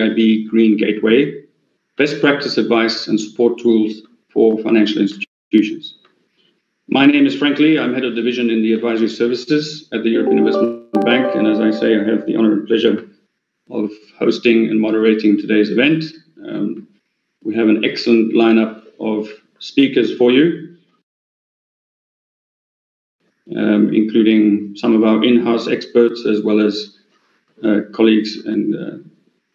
EIB Green Gateway, best practice advice and support tools for financial institutions. My name is Frank Lee. I'm head of division in the advisory services at the European Investment Bank. And as I say, I have the honor and pleasure of hosting and moderating today's event. Um, we have an excellent lineup of speakers for you, um, including some of our in-house experts as well as uh, colleagues and uh,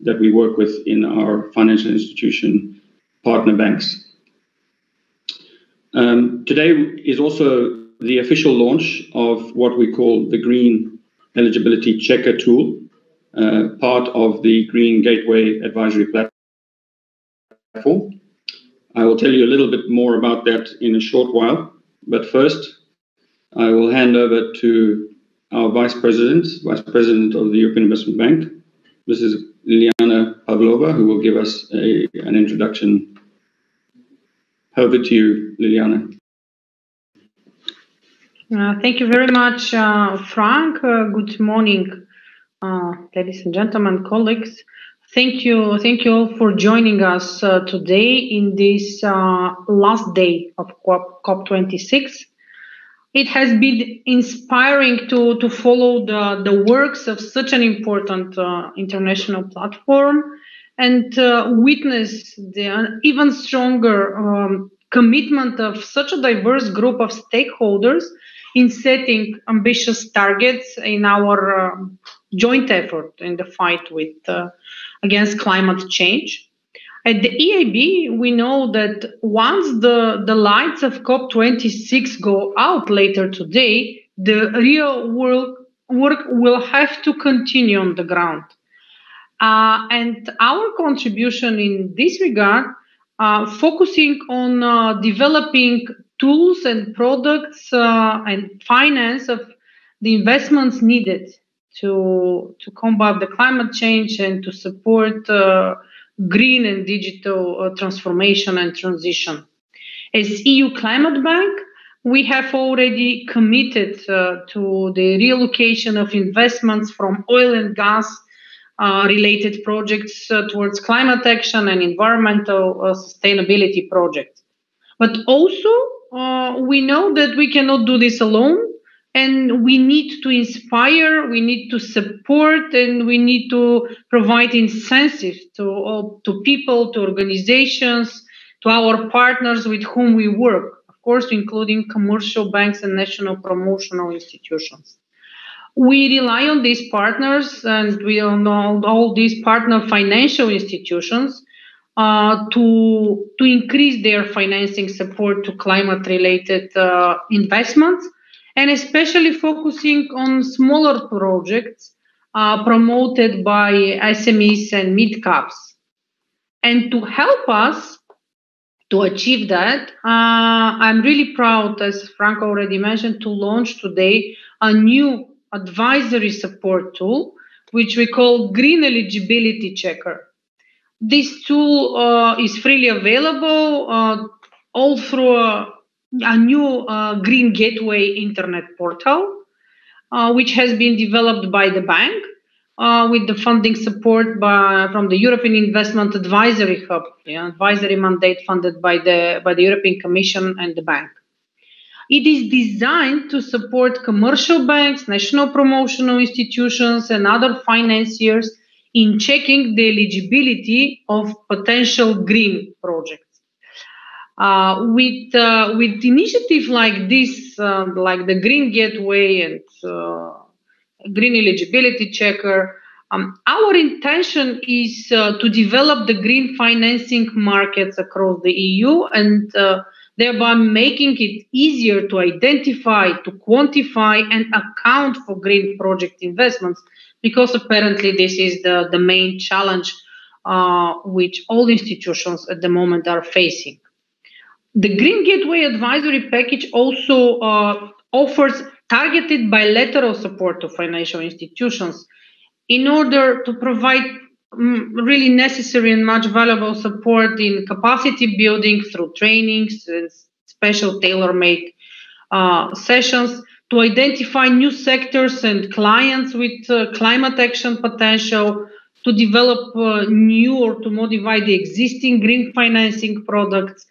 that we work with in our financial institution partner banks. Um, today is also the official launch of what we call the Green Eligibility Checker tool, uh, part of the Green Gateway Advisory Platform. I will tell you a little bit more about that in a short while, but first I will hand over to our Vice President, Vice President of the European Investment Bank, Mrs. Lilyana Pavlova, who will give us a, an introduction. Over to you, Lilyana. Uh, thank you very much, uh, Frank. Uh, good morning, uh, ladies and gentlemen, colleagues. Thank you, thank you all for joining us uh, today in this uh, last day of COP, COP26. It has been inspiring to, to follow the, the works of such an important uh, international platform and uh, witness the even stronger um, commitment of such a diverse group of stakeholders in setting ambitious targets in our uh, joint effort in the fight with uh, against climate change. At the EIB, we know that once the, the lights of COP26 go out later today, the real world work will have to continue on the ground. Uh, and our contribution in this regard, uh, focusing on uh, developing tools and products uh, and finance of the investments needed to to combat the climate change and to support uh, green and digital uh, transformation and transition. As EU Climate Bank, we have already committed uh, to the reallocation of investments from oil and gas uh, related projects uh, towards climate action and environmental uh, sustainability projects. But also, uh, we know that we cannot do this alone and we need to inspire we need to support and we need to provide incentives to uh, to people to organizations to our partners with whom we work of course including commercial banks and national promotional institutions. We rely on these partners and we on all, all these partner financial institutions uh, to to increase their financing support to climate related uh, investments and especially focusing on smaller projects uh, promoted by SMEs and mid caps. And to help us to achieve that, uh, I'm really proud, as Frank already mentioned, to launch today a new advisory support tool, which we call Green Eligibility Checker. This tool uh, is freely available uh, all through a new uh, Green Gateway internet portal, uh, which has been developed by the bank uh, with the funding support by, from the European Investment Advisory Hub, yeah, advisory mandate funded by the, by the European Commission and the bank. It is designed to support commercial banks, national promotional institutions, and other financiers in checking the eligibility of potential green projects. Uh, with uh, with initiative like this, uh, like the Green Gateway and uh, Green Eligibility Checker, um, our intention is uh, to develop the green financing markets across the EU and uh, thereby making it easier to identify, to quantify, and account for green project investments. Because apparently this is the, the main challenge which all institutions at the moment are facing. The Green Gateway Advisory Package also uh, offers targeted bilateral support to financial institutions in order to provide um, really necessary and much valuable support in capacity building through trainings and special tailor-made uh, sessions to identify new sectors and clients with uh, climate action potential to develop uh, new or to modify the existing green financing products,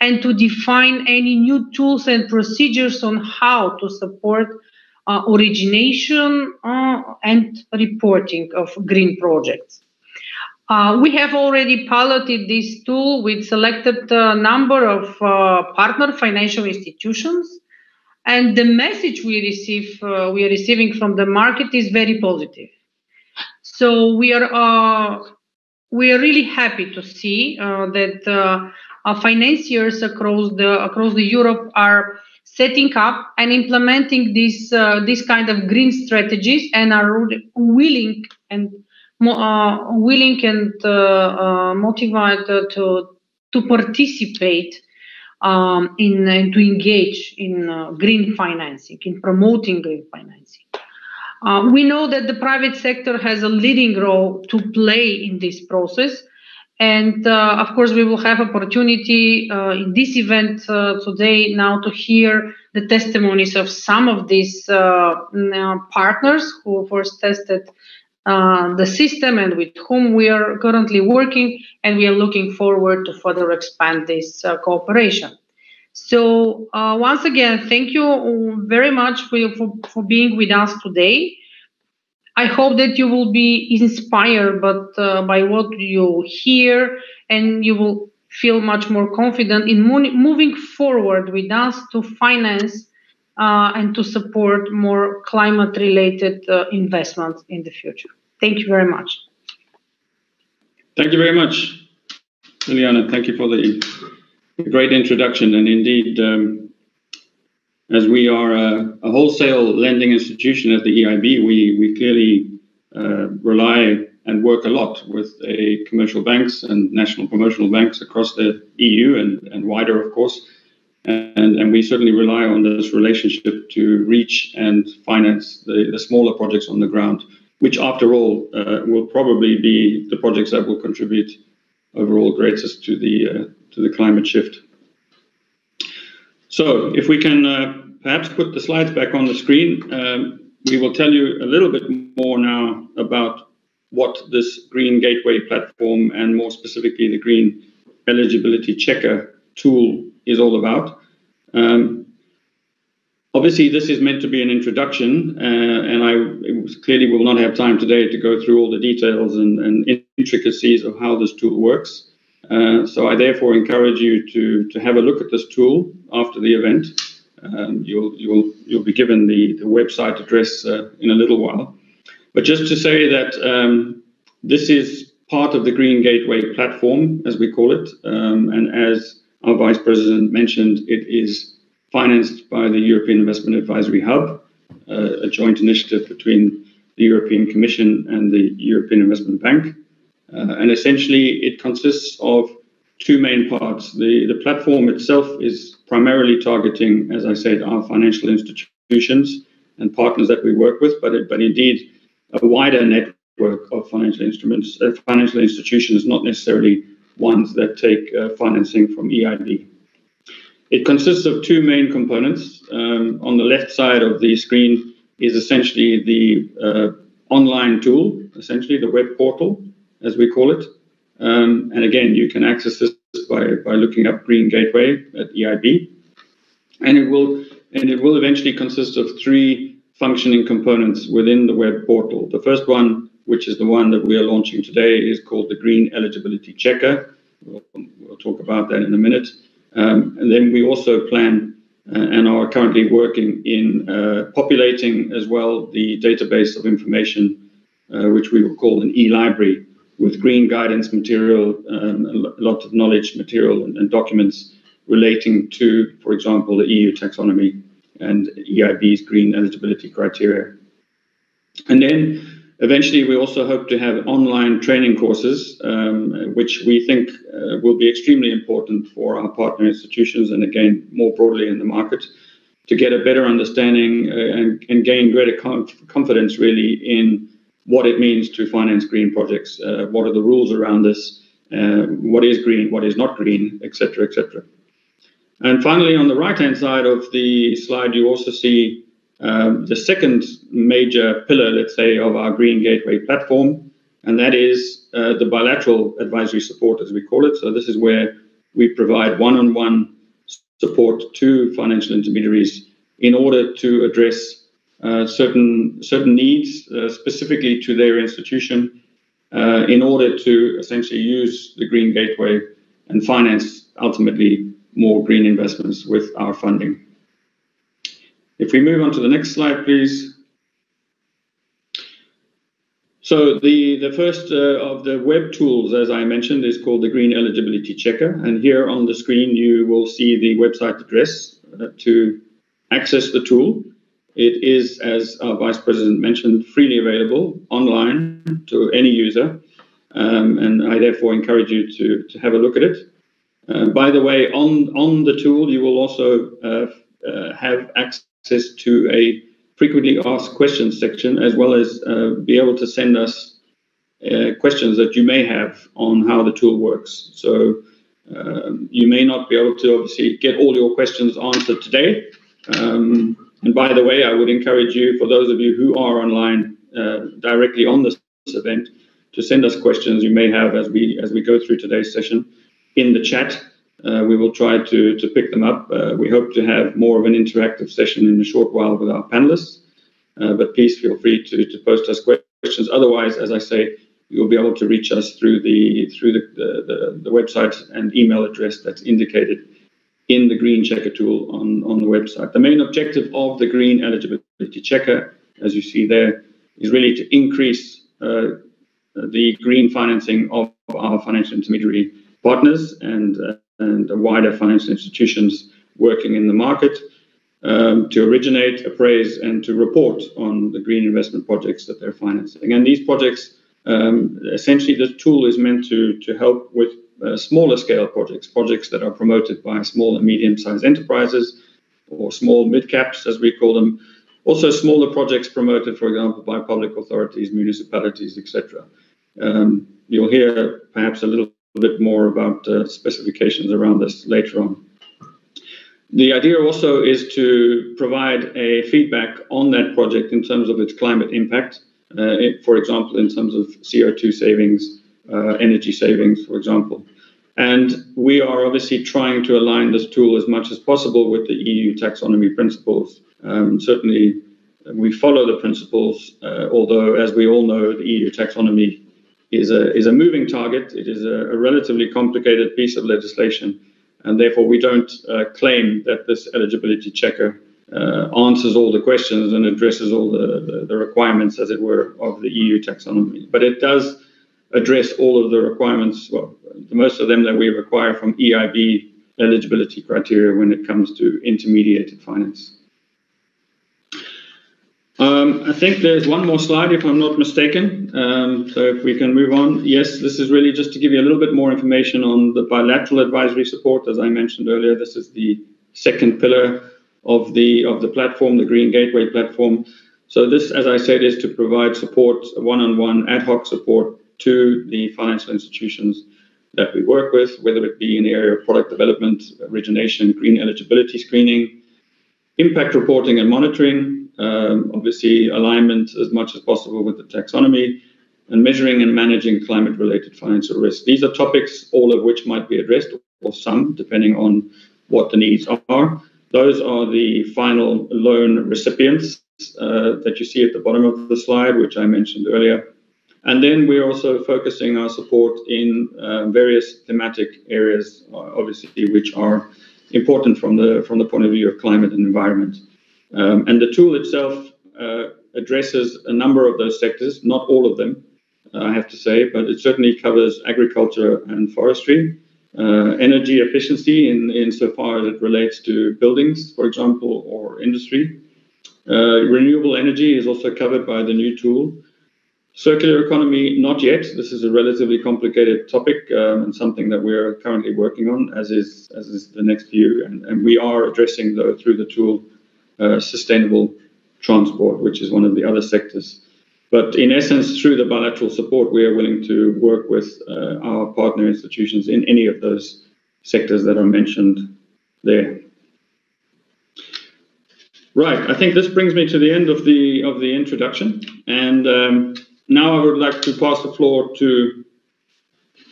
and to define any new tools and procedures on how to support uh, origination uh, and reporting of green projects. Uh, we have already piloted this tool with selected uh, number of uh, partner financial institutions, and the message we receive uh, we are receiving from the market is very positive. So we are we are really happy to see that financiers across the across the Europe are setting up and implementing this uh, this kind of green strategies and are willing and uh, willing and uh, uh motivated to to participate um, in and to engage in uh, green financing in promoting green financing. Uh, we know that the private sector has a leading role to play in this process and uh, of course, we will have opportunity uh, in this event uh, today now to hear the testimonies of some of these uh, partners who first tested uh, the system and with whom we are currently working, and we are looking forward to further expand this uh, cooperation. So once again, thank you very much for, for, for being with us today. I hope that you will be inspired but uh, by what you hear and you will feel much more confident in mo moving forward with us to finance uh, and to support more climate related uh, investments in the future. Thank you very much. Thank you very much, Lilyana. Thank you for the great introduction. And indeed, um, as we are a, a, wholesale lending institution at the EIB, we, we clearly uh, rely and work a lot with commercial banks and national promotional banks across the EU and, and wider, of course. And, and we certainly rely on this relationship to reach and finance the, the smaller projects on the ground, which, after all, uh, will probably be the projects that will contribute overall greatest to the uh, to the climate shift. So if we can uh, perhaps put the slides back on the screen, um, we will tell you a little bit more now about what this Green Gateway platform and more specifically the Green Eligibility Checker tool is all about. Um, obviously, this is meant to be an introduction, uh, and I clearly will not have time today to go through all the details and, and intricacies of how this tool works. Uh, so I therefore encourage you to, to have a look at this tool after the event. Um, you'll, you'll, you'll be given the, the website address uh, in a little while. But just to say that um, this is part of the Green Gateway platform, as we call it. Um, and as our Vice President mentioned, it is financed by the European Investment Advisory Hub, uh, a joint initiative between the European Commission and the European Investment Bank. Uh, and essentially, it consists of two main parts. The, the platform itself is primarily targeting, as I said, our financial institutions and partners that we work with, but, it, but indeed a wider network of financial instruments, uh, financial institutions, not necessarily ones that take uh, financing from EIB. It consists of two main components. Um, on the left side of the screen is essentially the uh, online tool, essentially the web portal, as we call it. Um, and again, you can access this by, by looking up Green Gateway at EIB. And it will and it will eventually consist of three functioning components within the web portal. The first one, which is the one that we are launching today, is called the Green Eligibility Checker. We'll, we'll talk about that in a minute. Um, and then we also plan uh, and are currently working in uh, populating as well the database of information, uh, which we will call an e-library, with green guidance material, um, a lot of knowledge material and, and, documents relating to, for example, the EU taxonomy and EIB's green eligibility criteria. And then eventually we also hope to have online training courses, um, which we think uh, will be extremely important for our partner institutions and again, more broadly in the market to get a better understanding uh, and, and, gain greater conf- confidence really in what it means to finance green projects, uh, what are the rules around this, uh, what is green, what is not green, etc., etc. And finally, on the right-hand side of the slide, you also see um, the second major pillar, let's say, of our Green Gateway platform, and that is uh, the bilateral advisory support, as we call it. So this is where we provide one-on-one support to financial intermediaries in order to address certain certain needs uh, specifically to their institution uh, in order to essentially use the Green Gateway and finance ultimately more green investments with our funding. If we move on to the next slide, please. So the, the first uh, of the web tools, as I mentioned, is called the Green Eligibility Checker. And here on the screen, you will see the website address uh, to access the tool. It is, as our Vice President mentioned, freely available online to any user. Um, and I therefore encourage you to, to have a look at it. Uh, by the way, on, on the tool, you will also uh, uh, have access to a frequently asked questions section, as well as uh, be able to send us uh, questions that you may have on how the tool works. So um, you may not be able to obviously get all your questions answered today. Um, and by the way, I would encourage you, for those of you who are online uh, directly on this event, to send us questions you may have as we as we go through today's session in the chat. Uh, we will try to, to pick them up. Uh, we hope to have more of an interactive session in a short while with our panelists. Uh, but please feel free to, to post us questions. Otherwise, as I say, you'll be able to reach us through the through the, the, the, website and email address that's indicated in the green checker tool on, on the website. The main objective of the green eligibility checker, as you see there, is really to increase uh, the green financing of our financial intermediary partners and, uh, and wider financial institutions working in the market um, to originate, appraise, and to report on the green investment projects that they're financing. And these projects, um, essentially, the tool is meant to, to help with uh, smaller scale projects, projects that are promoted by small and medium sized enterprises or small mid caps, as we call them. Also, smaller projects promoted, for example, by public authorities, municipalities, etc. Um, you'll hear perhaps a little bit more about uh, specifications around this later on. The idea also is to provide a feedback on that project in terms of its climate impact, uh, it, for example, in terms of CO2 savings, energy savings, for example. And we are obviously trying to align this tool as much as possible with the EU taxonomy principles. Um, certainly, we follow the principles, uh, although, as we all know, the EU taxonomy is a, is a moving target. It is a, a relatively complicated piece of legislation, and therefore we don't uh, claim that this eligibility checker uh, answers all the questions and addresses all the, the, the, requirements, as it were, of the EU taxonomy. But it does address all of the requirements, well, most of them that we require from EIB eligibility criteria when it comes to intermediated finance. Um, I think there's one more slide, if I'm not mistaken. Um, so if we can move on. Yes, this is really just to give you a little bit more information on the bilateral advisory support. As I mentioned earlier, this is the second pillar of the of the platform, the Green Gateway platform. So this, as I said, is to provide support, one-on-one ad hoc support to the financial institutions that we work with, whether it be in the area of product development, origination, green eligibility screening, impact reporting and monitoring, um, obviously alignment as much as possible with the taxonomy, and measuring and managing climate related financial risk. These are topics, all of which might be addressed, or some, depending on what the needs are. Those are the final loan recipients uh, that you see at the bottom of the slide, which I mentioned earlier. And then we're also focusing our support in uh, various thematic areas, uh, obviously, which are important from the from the point of view of climate and environment. Um, and the tool itself uh, addresses a number of those sectors, not all of them, uh, I have to say, but it certainly covers agriculture and forestry, uh, energy efficiency in insofar as it relates to buildings, for example, or industry. Uh, renewable energy is also covered by the new tool. Circular economy, not yet. This is a relatively complicated topic um, and something that we're currently working on, as is as is the next view, and, and we are addressing though through the tool uh, sustainable transport, which is one of the other sectors. But in essence, through the bilateral support, we are willing to work with uh, our partner institutions in any of those sectors that are mentioned there. Right, I think this brings me to the end of the of the introduction, and um, now I would like to pass the floor to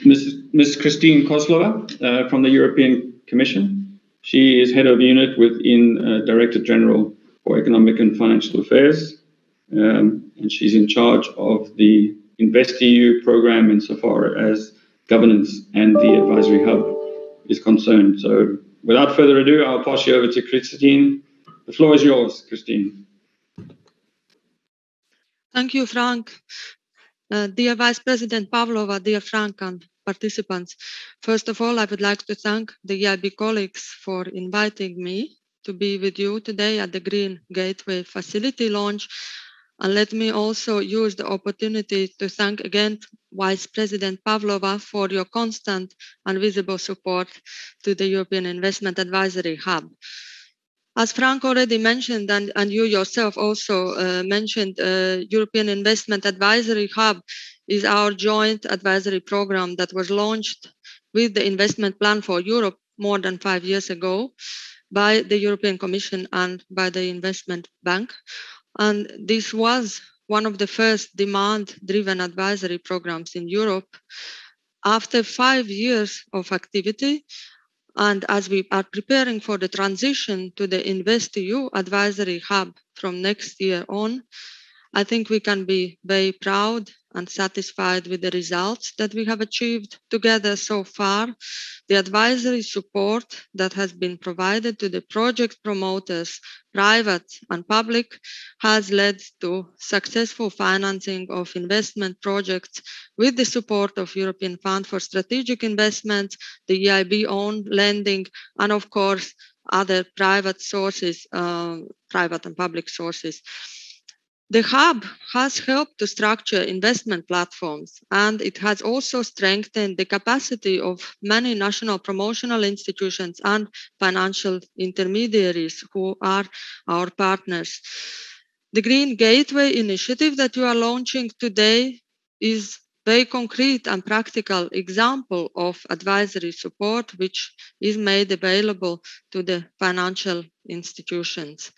Ms. Kristīne Kozlova uh, from the European Commission. She is head of unit within uh, Director General for Economic and Financial Affairs, um, and she's in charge of the InvestEU program insofar as governance and the advisory hub is concerned. So without further ado, I'll pass you over to Kristīne. The floor is yours, Kristīne. Thank you, Frank. Uh, dear Vice President Pavlova, dear Frank and participants, first of all, I would like to thank the EIB colleagues for inviting me to be with you today at the Green Gateway facility launch. And let me also use the opportunity to thank again Vice President Pavlova for your constant and visible support to the European Investment Advisory Hub. As Frank already mentioned, and, and you yourself also uh, mentioned, uh, European Investment Advisory Hub is our joint advisory program that was launched with the Investment Plan for Europe more than five years ago by the European Commission and by the Investment Bank. And this was one of the first demand driven advisory programs in Europe. After five years of activity, and as we are preparing for the transition to the InvestEU advisory hub from next year on, I think we can be very proud and satisfied with the results that we have achieved together so far. The advisory support that has been provided to the project promoters, private and public, has led to successful financing of investment projects with the support of European Fund for Strategic Investments, the EIB owned lending, and of course, other private sources, uh, private and public sources. The hub has helped to structure investment platforms and it has also strengthened the capacity of many national promotional institutions and financial intermediaries who are our partners. The Green Gateway initiative that you are launching today is very concrete and practical example of advisory support which is made available to the financial institutions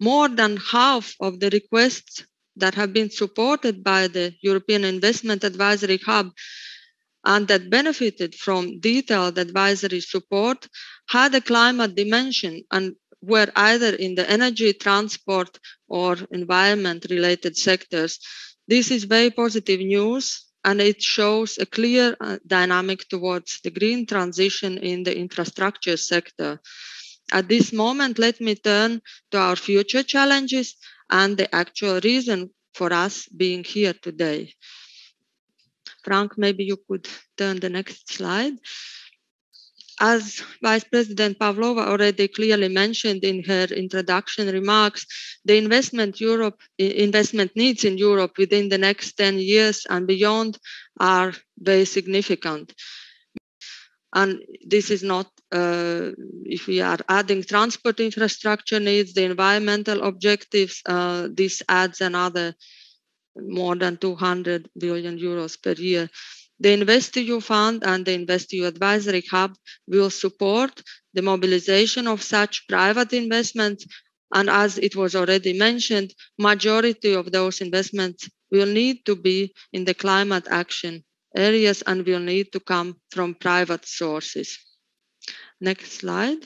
more than half of the requests that have been supported by the European Investment Advisory Hub and that benefited from detailed advisory support had a climate dimension and were either in the energy, transport, or environment related sectors. This is very positive news and it shows a clear uh, dynamic towards the green transition in the infrastructure sector. At this moment, let me turn to our future challenges and the actual reason for us being here today. Frank, maybe you could turn the next slide. As Vice President Pavlova already clearly mentioned in her introduction remarks, the investment Europe investment needs in Europe within the next 10 years and beyond are very significant. And this is not, uh, if we are adding transport infrastructure needs, the environmental objectives, uh, this adds another more than 200 billion euros per year. The InvestEU Fund and the InvestEU Advisory Hub will support the mobilization of such private investments. And as it was already mentioned, majority of those investments will need to be in the climate action areas and will need to come from private sources. Next slide.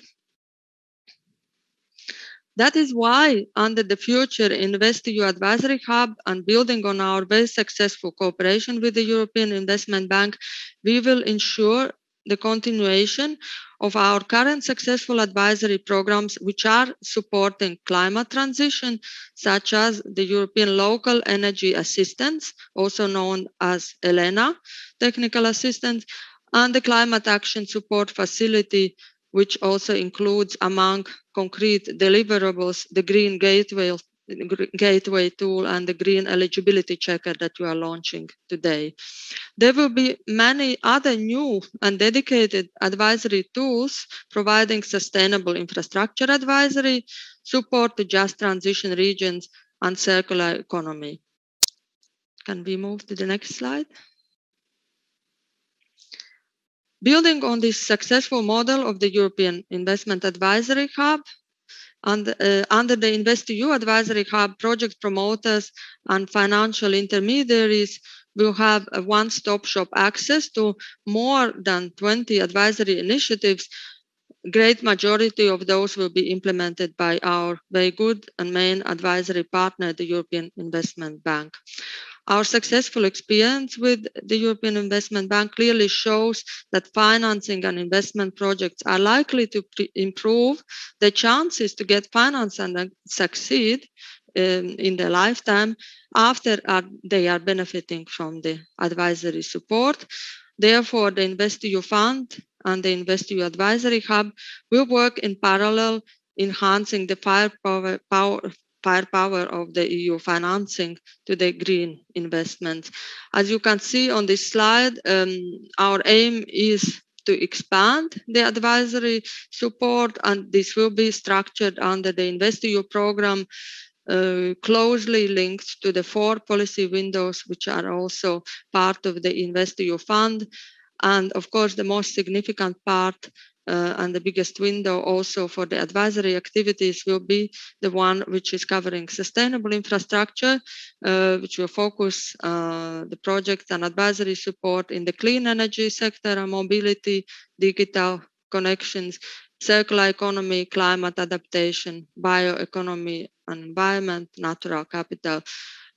That is why under the future InvestEU Advisory Hub and building on our very successful cooperation with the European Investment Bank, we will ensure the continuation of our current successful advisory programs, which are supporting climate transition, such as the European Local Energy Assistance, also known as ELENA technical assistance, and the Climate Action Support Facility, which also includes among concrete deliverables the Green Gateway gateway tool and the green eligibility checker that you are launching today. There will be many other new and dedicated advisory tools providing sustainable infrastructure advisory, support to just transition regions and circular economy. Can we move to the next slide? Building on this successful model of the European Investment Advisory Hub, And, uh, under the InvestEU Advisory Hub, project promoters and financial intermediaries will have a one-stop shop access to more than 20 advisory initiatives. Great majority of those will be implemented by our very good and main advisory partner, the European Investment Bank. Our successful experience with the European Investment Bank clearly shows that financing and investment projects are likely to improve the chances to get finance and succeed um, in their lifetime after uh, they are benefiting from the advisory support. Therefore, the InvestEU Fund and the InvestEU Advisory Hub will work in parallel, enhancing the firepower, power, firepower of the EU financing to the green investments. As you can see on this slide, um, our aim is to expand the advisory support, and this will be structured under the InvestEU program, uh, closely linked to the four policy windows, which are also part of the InvestEU fund. And of course, the most significant part uh, and the biggest window also for the advisory activities will be the one which is covering sustainable infrastructure, uh, which will focus uh, the project and advisory support in the clean energy sector and mobility, digital connections, circular economy, climate adaptation, bioeconomy and environment, natural capital,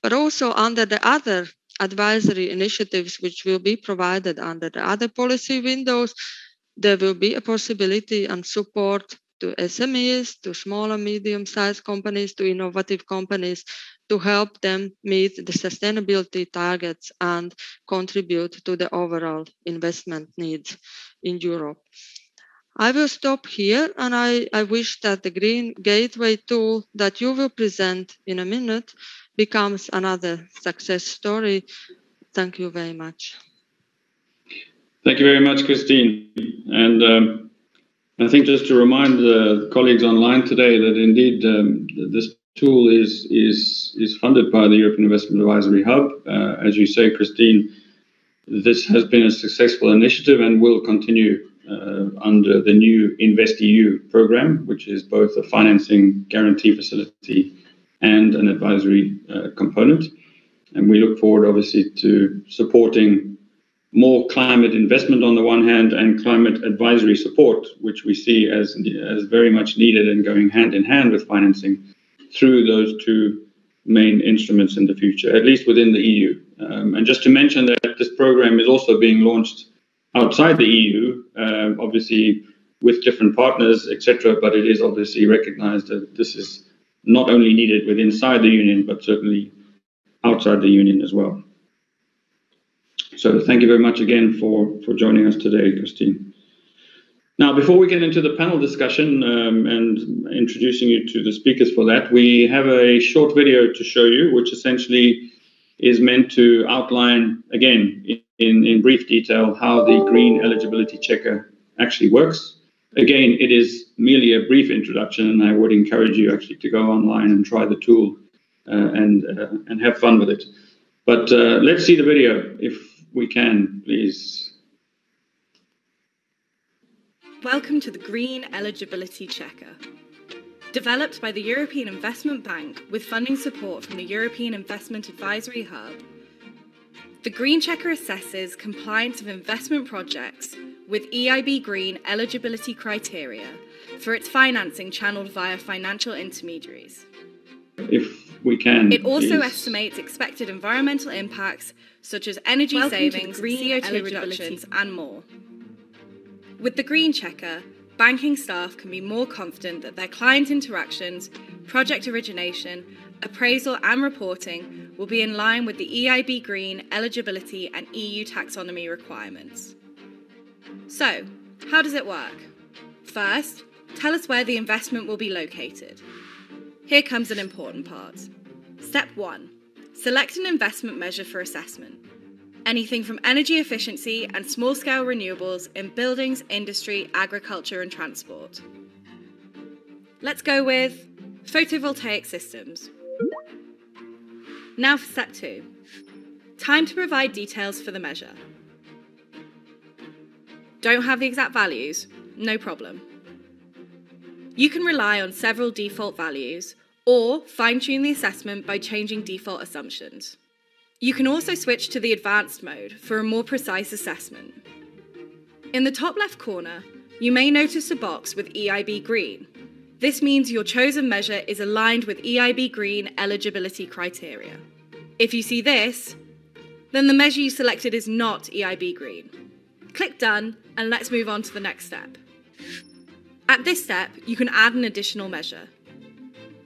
but also under the other advisory initiatives which will be provided under the other policy windows there will be a possibility and support to SMEs, to small and medium sized companies, to innovative companies to help them meet the sustainability targets and contribute to the overall investment needs in Europe. I will stop here and I, I wish that the Green Gateway tool that you will present in a minute becomes another success story. Thank you very much. Thank you very much, Kristīne. And um, I think just to remind the colleagues online today that indeed um, this tool is is is funded by the European Investment Advisory Hub. Uh, as you say, Kristīne, this has been a successful initiative and will continue uh, under the new InvestEU program, which is both a financing guarantee facility and an advisory uh, component. And we look forward, obviously, to supporting more climate investment on the one hand and climate advisory support, which we see as, as very much needed and going hand in hand with financing through those two main instruments in the future, at least within the EU. Um, and just to mention that this program is also being launched outside the EU, uh, obviously with different partners, etc. But it is obviously recognized that this is not only needed within inside the union, but certainly outside the union as well. So thank you very much again for, for joining us today, Kristīne. Now, before we get into the panel discussion um, and introducing you to the speakers for that, we have a short video to show you, which essentially is meant to outline, again, in, in brief detail, how the green eligibility checker actually works. Again, it is merely a brief introduction, and I would encourage you actually to go online and try the tool uh, and, uh, and have fun with it. But uh, let's see the video if we can, please. Welcome to the Green Eligibility Checker. Developed by the European Investment Bank with funding support from the European Investment Advisory Hub, the Green Checker assesses compliance of investment projects with EIB Green eligibility criteria for its financing channeled via financial intermediaries. If we can. It also please. estimates expected environmental impacts such as energy Welcome savings, CO2 reductions, and more. With the Green Checker, banking staff can be more confident that their client interactions, project origination, appraisal, and reporting will be in line with the EIB Green eligibility and EU taxonomy requirements. So, how does it work? First, tell us where the investment will be located. Here comes an important part. Step 1 Select an investment measure for assessment. Anything from energy efficiency and small scale renewables in buildings, industry, agriculture, and transport. Let's go with photovoltaic systems. Now for step 2 Time to provide details for the measure. Don't have the exact values? No problem. You can rely on several default values or fine tune the assessment by changing default assumptions. You can also switch to the advanced mode for a more precise assessment. In the top left corner, you may notice a box with EIB green. This means your chosen measure is aligned with EIB green eligibility criteria. If you see this, then the measure you selected is not EIB green. Click Done and let's move on to the next step. At this step, you can add an additional measure.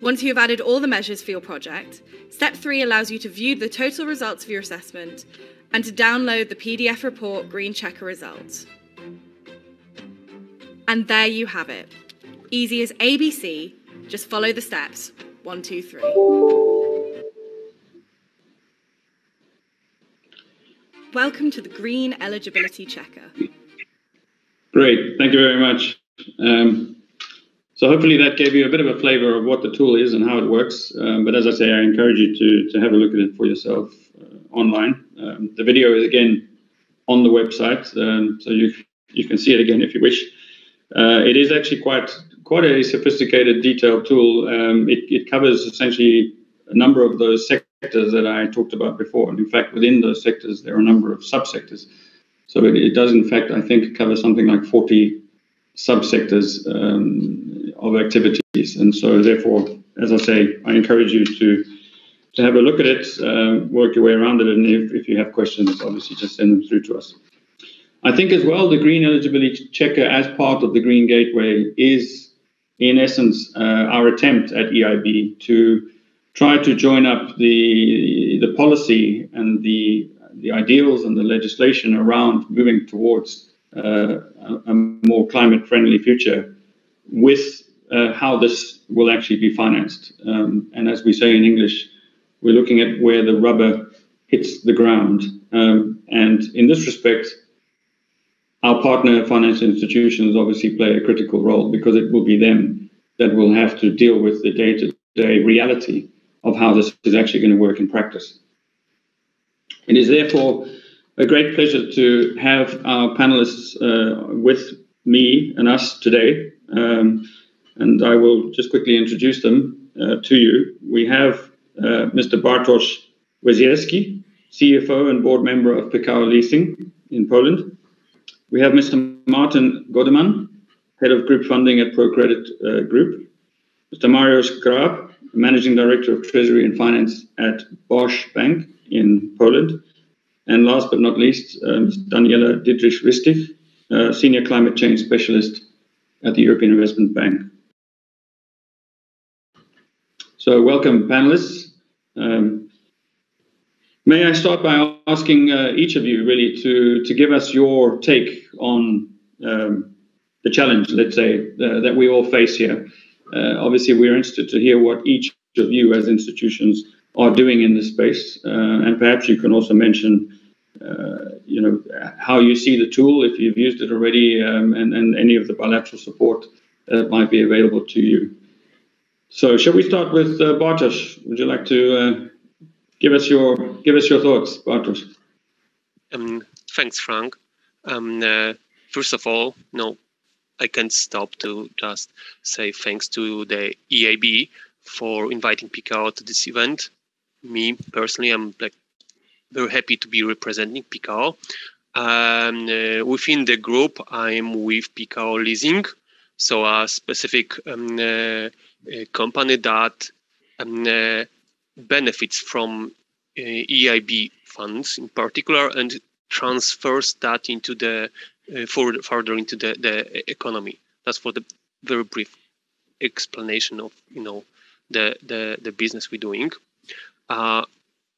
Once you have added all the measures for your project, step 3 allows you to view the total results of your assessment and to download the PDF report Green Checker results. And there you have it. Easy as ABC, just follow the steps. One, two, three. Welcome to the Green Eligibility Checker. Great, thank you very much. Um, so hopefully that gave you a bit of a flavor of what the tool is and how it works. Um, but as I say, I encourage you to, to have a look at it for yourself uh, online. Um, the video is again on the website, um, so you you can see it again if you wish. Uh, it is actually quite quite a sophisticated, detailed tool. Um, it, it covers essentially a number of those sectors that I talked about before. And in fact, within those sectors, there are a number of subsectors. So it, it does, in fact, I think, cover something like 40 subsectors um, of activities. And so, therefore, as I say, I encourage you to to have a look at it, uh, work your way around it, and if, if you have questions, obviously just send them through to us. I think as well, the green eligibility checker as part of the green gateway is, in essence, uh, our attempt at EIB to try to join up the the policy and the the ideals and the legislation around moving towards a, a, more climate friendly future with uh, how this will actually be financed. Um, and as we say in English, we're looking at where the rubber hits the ground. Um, and in this respect, our partner financial institutions obviously play a critical role because it will be them that will have to deal with the day to day reality of how this is actually going to work in practice. It is therefore a great pleasure to have our panelists uh, with me and us today. Um, and I will just quickly introduce them uh, to you. We have uh, Mr. Bartosz Węsierski, CFO and board member of Pekao Leasing in Poland. We have Mr. Martin Godemann, head of group funding at ProCredit uh, Group. Mr. Mariusz Grab, managing director of treasury and finance at BOŚ Bank in Poland. And last but not least, um, Daniela Diedrich-Ristic, uh, Senior Climate Change Specialist at the European Investment Bank. So welcome, panelists. Um, may I start by asking uh, each of you really to, to give us your take on um, the challenge, let's say, uh, that we all face here. Uh, obviously, we're interested to hear what each of you as institutions are doing in this space, uh, and perhaps you can also mention uh, you know, how you see the tool, if you've used it already, um, and, and any of the bilateral support that might be available to you. So, shall we start with uh, Bartosz? Would you like to uh, give us your give us your thoughts, Bartosz? Um, thanks, Frank. Um, uh, first of all, no, I can't stop to just say thanks to the EIB for inviting Pekao to this event. Me personally, I'm like very happy to be representing Pekao. Um, uh, within the group, I'm with Pekao Leasing, so a specific um, uh, company that um, uh, benefits from uh, EIB funds in particular and transfers that into the uh, further, further into the, the economy. That's for the very brief explanation of you know the the, the business we're doing.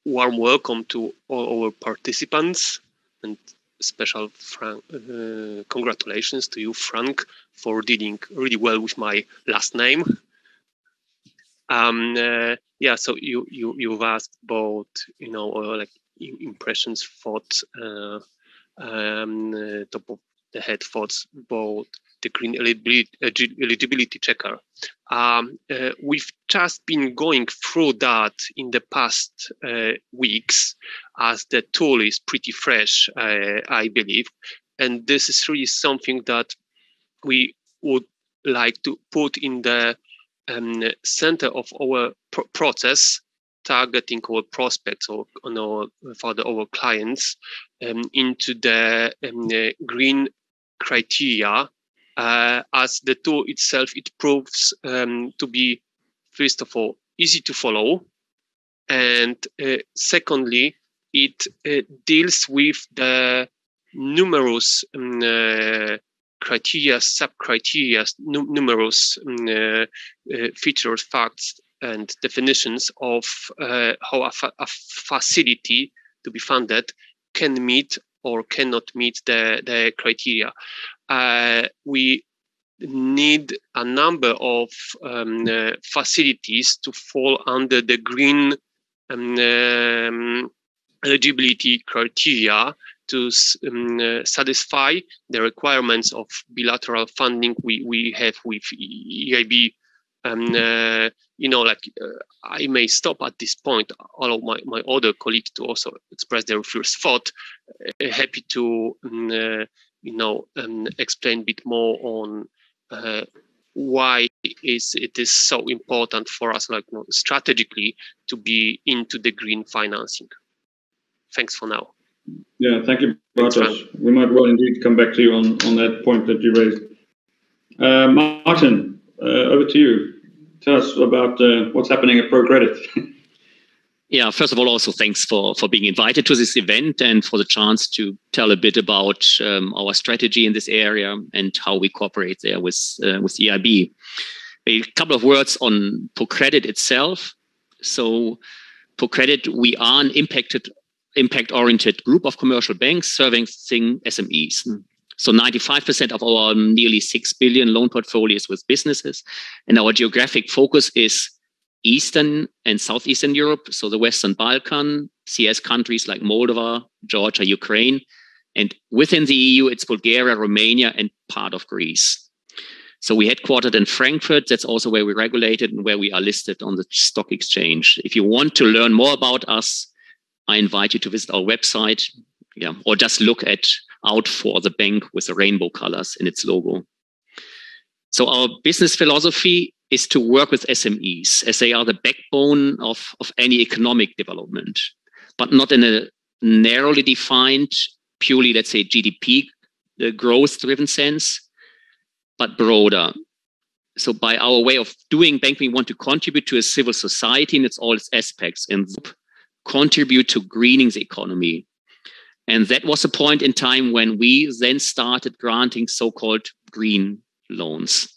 Warm welcome to all our participants and special Frank, uh, congratulations to you, Frank, for dealing really well with my last name. Um, uh, yeah, so you you you've asked about you know uh, like impressions, thoughts, uh, um, uh, top of the head thoughts about the green eligibility checker. Um, uh, we've just been going through that in the past uh, weeks as the tool is pretty fresh, uh, I believe. And this is really something that we would like to put in the um, center of our pro- process targeting our prospects or on our, for the, our clients um, into the um, green criteria uh, as the tool itself it proves um, to be first of all easy to follow and uh, secondly it uh, deals with the numerous um, uh, criteria, sub-criteria, numerous um, uh, uh, features, facts, and definitions of how a, fa- a, facility to be funded can meet or cannot meet the, the criteria. Uh, we need a number of um, uh, facilities to fall under the green um, um, eligibility criteria to um, uh, satisfy the requirements of bilateral funding we, we have with EIB. Um, uh, you know, like uh, I may stop at this point. All of my, my other colleagues to also express their first thought. Uh, happy to, um, uh, you know, um, explain a bit more on uh, why is it is so important for us, like you know, strategically, to be into the green financing. Thanks for now. Yeah, thank you, Bartosz. We might well indeed come back to you on, on that point that you raised. Uh, Martin, uh, over to you. Tell us about uh, what's happening at ProCredit. yeah, first of all, also thanks for, for being invited to this event and for the chance to tell a bit about um, our strategy in this area and how we cooperate there with, uh, with EIB. A couple of words on ProCredit itself. So, ProCredit, we are an impacted impact oriented group of commercial banks serving SMEs. So 95% of our nearly 6 billion loan portfolio is with businesses. And our geographic focus is Eastern and Southeastern Europe, so the Western Balkan, CS countries like Moldova, Georgia, Ukraine. And within the EU, it's Bulgaria, Romania, and part of Greece. So we headquartered in Frankfurt. That's also where we regulated and where we are listed on the stock exchange. If you want to learn more about us, I invite you to visit our website, yeah, or just look at out for the bank with the rainbow colors in its logo. So our business philosophy is to work with SMEs as they are the backbone of, of any economic development, but not in a narrowly defined, purely, let's say, GDP uh, growth driven sense, but broader. So by our way of doing banking, we want to contribute to a civil society in its all its aspects and contribute to greening the economy. And that was a point in time when we then started granting so called green loans.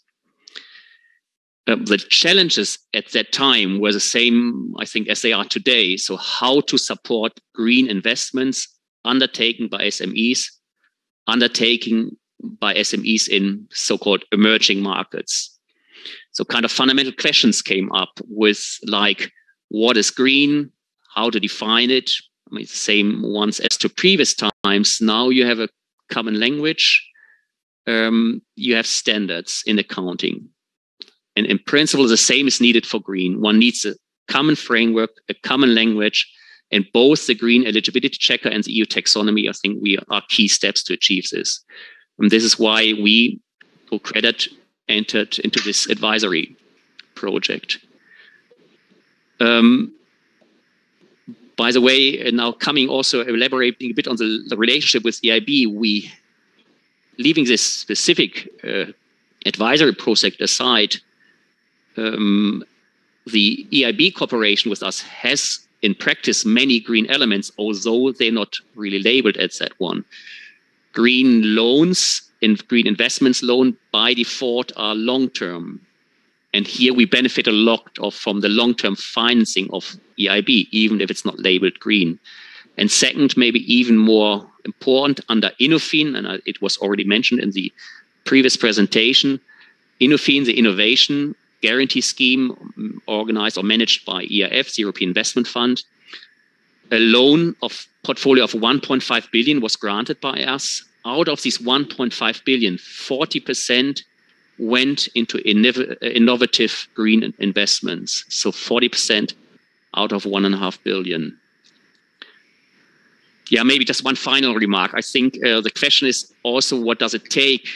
Uh, the challenges at that time were the same, I think, as they are today. So, how to support green investments undertaken by SMEs, undertaken by SMEs in so called emerging markets. So, kind of fundamental questions came up with like, what is green? how to define it. I mean, the same ones as to previous times. Now you have a common language. Um, you have standards in accounting. And in principle, the same is needed for green. One needs a common framework, a common language, and both the green eligibility checker and the EU taxonomy, I think we are key steps to achieve this. And this is why we, ProCredit, entered into this advisory project. Um, by the way, now coming also elaborating a bit on the, the relationship with EIB, we, leaving this specific uh, advisory project aside, um, the EIB cooperation with us has in practice many green elements, although they're not really labeled as that one. Green loans and green investments loan by default are long term and here we benefit a lot of from the long-term financing of EIB, even if it's not labeled green. And second, maybe even more important, under InnovFin, and it was already mentioned in the previous presentation, InnovFin, the innovation guarantee scheme mm, organized or managed by EIF, the European Investment Fund, a loan of portfolio of 1.5 billion was granted by us. Out of these 1.5 billion, 40% went into innovative green investments. So 40% out of one and a half billion. Yeah, maybe just one final remark. I think uh, the question is also what does it take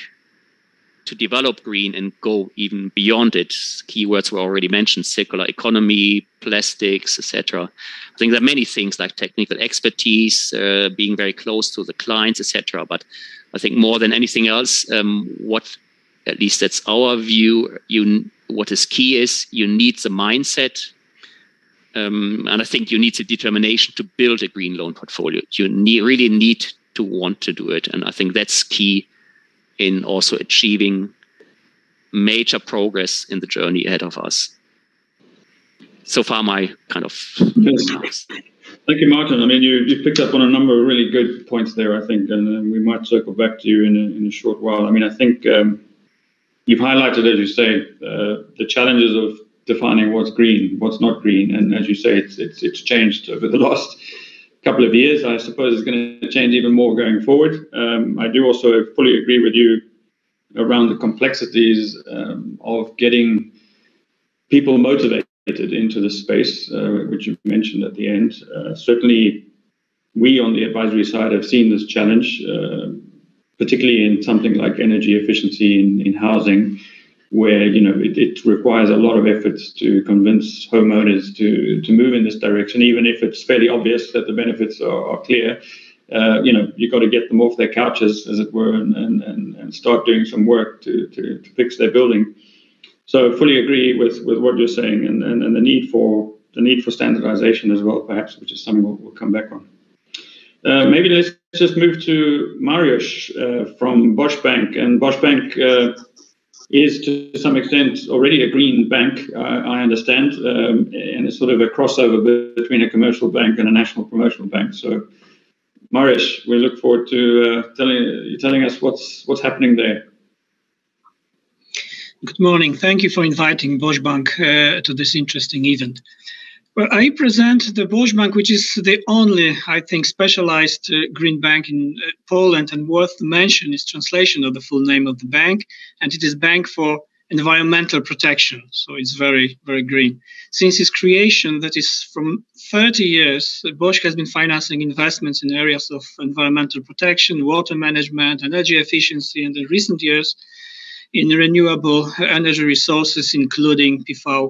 to develop green and go even beyond it. Keywords were already mentioned: circular economy, plastics, etc. I think there are many things like technical expertise, uh, being very close to the clients, etc. But I think more than anything else, um, what at least that's our view. You what is key is you need the mindset um, and I think you need the determination to build a green loan portfolio. You need, really need to want to do it. And I think that's key in also achieving major progress in the journey ahead of us. So far, my kind of. Yes. Thank you, Martin. I mean, you, you picked up on a number of really good points there, I think, and we might circle back to you in a, in a short while. I mean, I think um, you've highlighted, as you say, uh, the challenges of defining what's green, what's not green, and as you say, it's it's it's changed over the last couple of years. I suppose it's going to change even more going forward. Um, I do also fully agree with you around the complexities um, of getting people motivated into the space, uh, which you mentioned at the end. Uh, certainly, we on the advisory side have seen this challenge, uh, particularly in something like energy efficiency in, in housing where you know it, it, requires a lot of efforts to convince homeowners to to move in this direction, even if it's fairly obvious that the benefits are, are clear. Uh, you know, you've got to get them off their couches, as it were, and and, and start doing some work to, to, to fix their building. So, fully agree with, with what you're saying, and, and, and the need for the need for standardization as well, perhaps, which is something we'll, we'll come back on. Uh, maybe let's just move to Mariusz uh, from BOŚ Bank, and BOŚ Bank uh, is to some extent already a green bank, uh, I understand, um, and it's sort of a crossover between a commercial bank and a national promotional bank. So, Mariusz, we look forward to uh, telling telling us what's what's happening there. Good morning. Thank you for inviting BOŚ Bank uh, to this interesting event. Well, I present the BOŚ Bank, which is the only, I think, specialized uh, green bank in uh, Poland. And worth mention is translation of the full name of the bank, and it is Bank for Environmental Protection. So it's very, very green. Since its creation, that is from 30 years, uh, BOŚ has been financing investments in areas of environmental protection, water management, energy efficiency, and in recent years in renewable energy resources, including PV uh,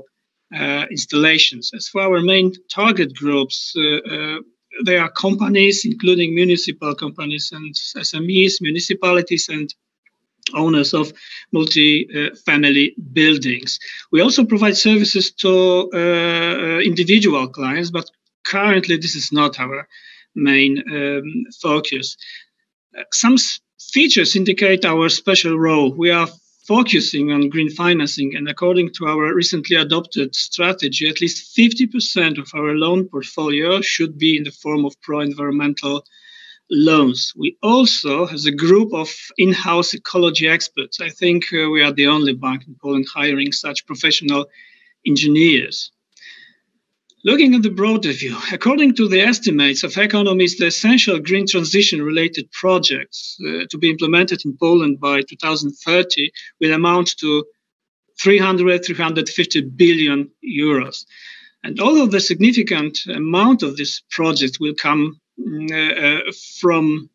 installations. As for our main target groups, uh, uh, they are companies, including municipal companies and SMEs, municipalities, and owners of multi-family buildings. We also provide services to uh, individual clients, but currently this is not our main um, focus. some features indicate our special role. We are focusing on green financing. And according to our recently adopted strategy, at least 50% of our loan portfolio should be in the form of pro environmental loans. We also, as a group of in house ecology experts, I think uh, we are the only bank in Poland hiring such professional engineers. Looking at the broader view, according to the estimates of economists, the essential green transition related projects uh, to be implemented in Poland by 2030 will amount to 300, 350 billion euros. And although the significant amount of this project will come mm, uh, uh, from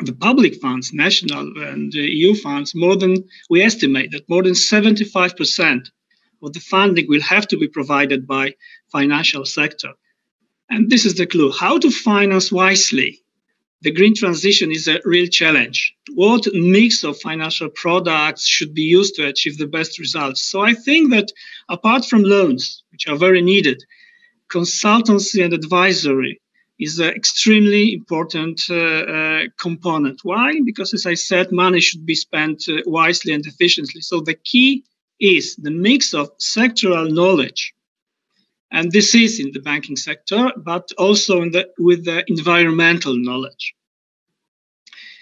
the public funds, national and EU funds, more than we estimate that more than 75% of the funding will have to be provided by financial sector. And this is the clue. How to finance wisely the green transition is a real challenge. What mix of financial products should be used to achieve the best results? So I think that apart from loans, which are very needed, consultancy and advisory is an extremely important uh, uh, component. Why? Because, as I said, money should be spent uh, wisely and efficiently. So the key is the mix of sectoral knowledge. And this is in the banking sector, but also the, with the environmental knowledge.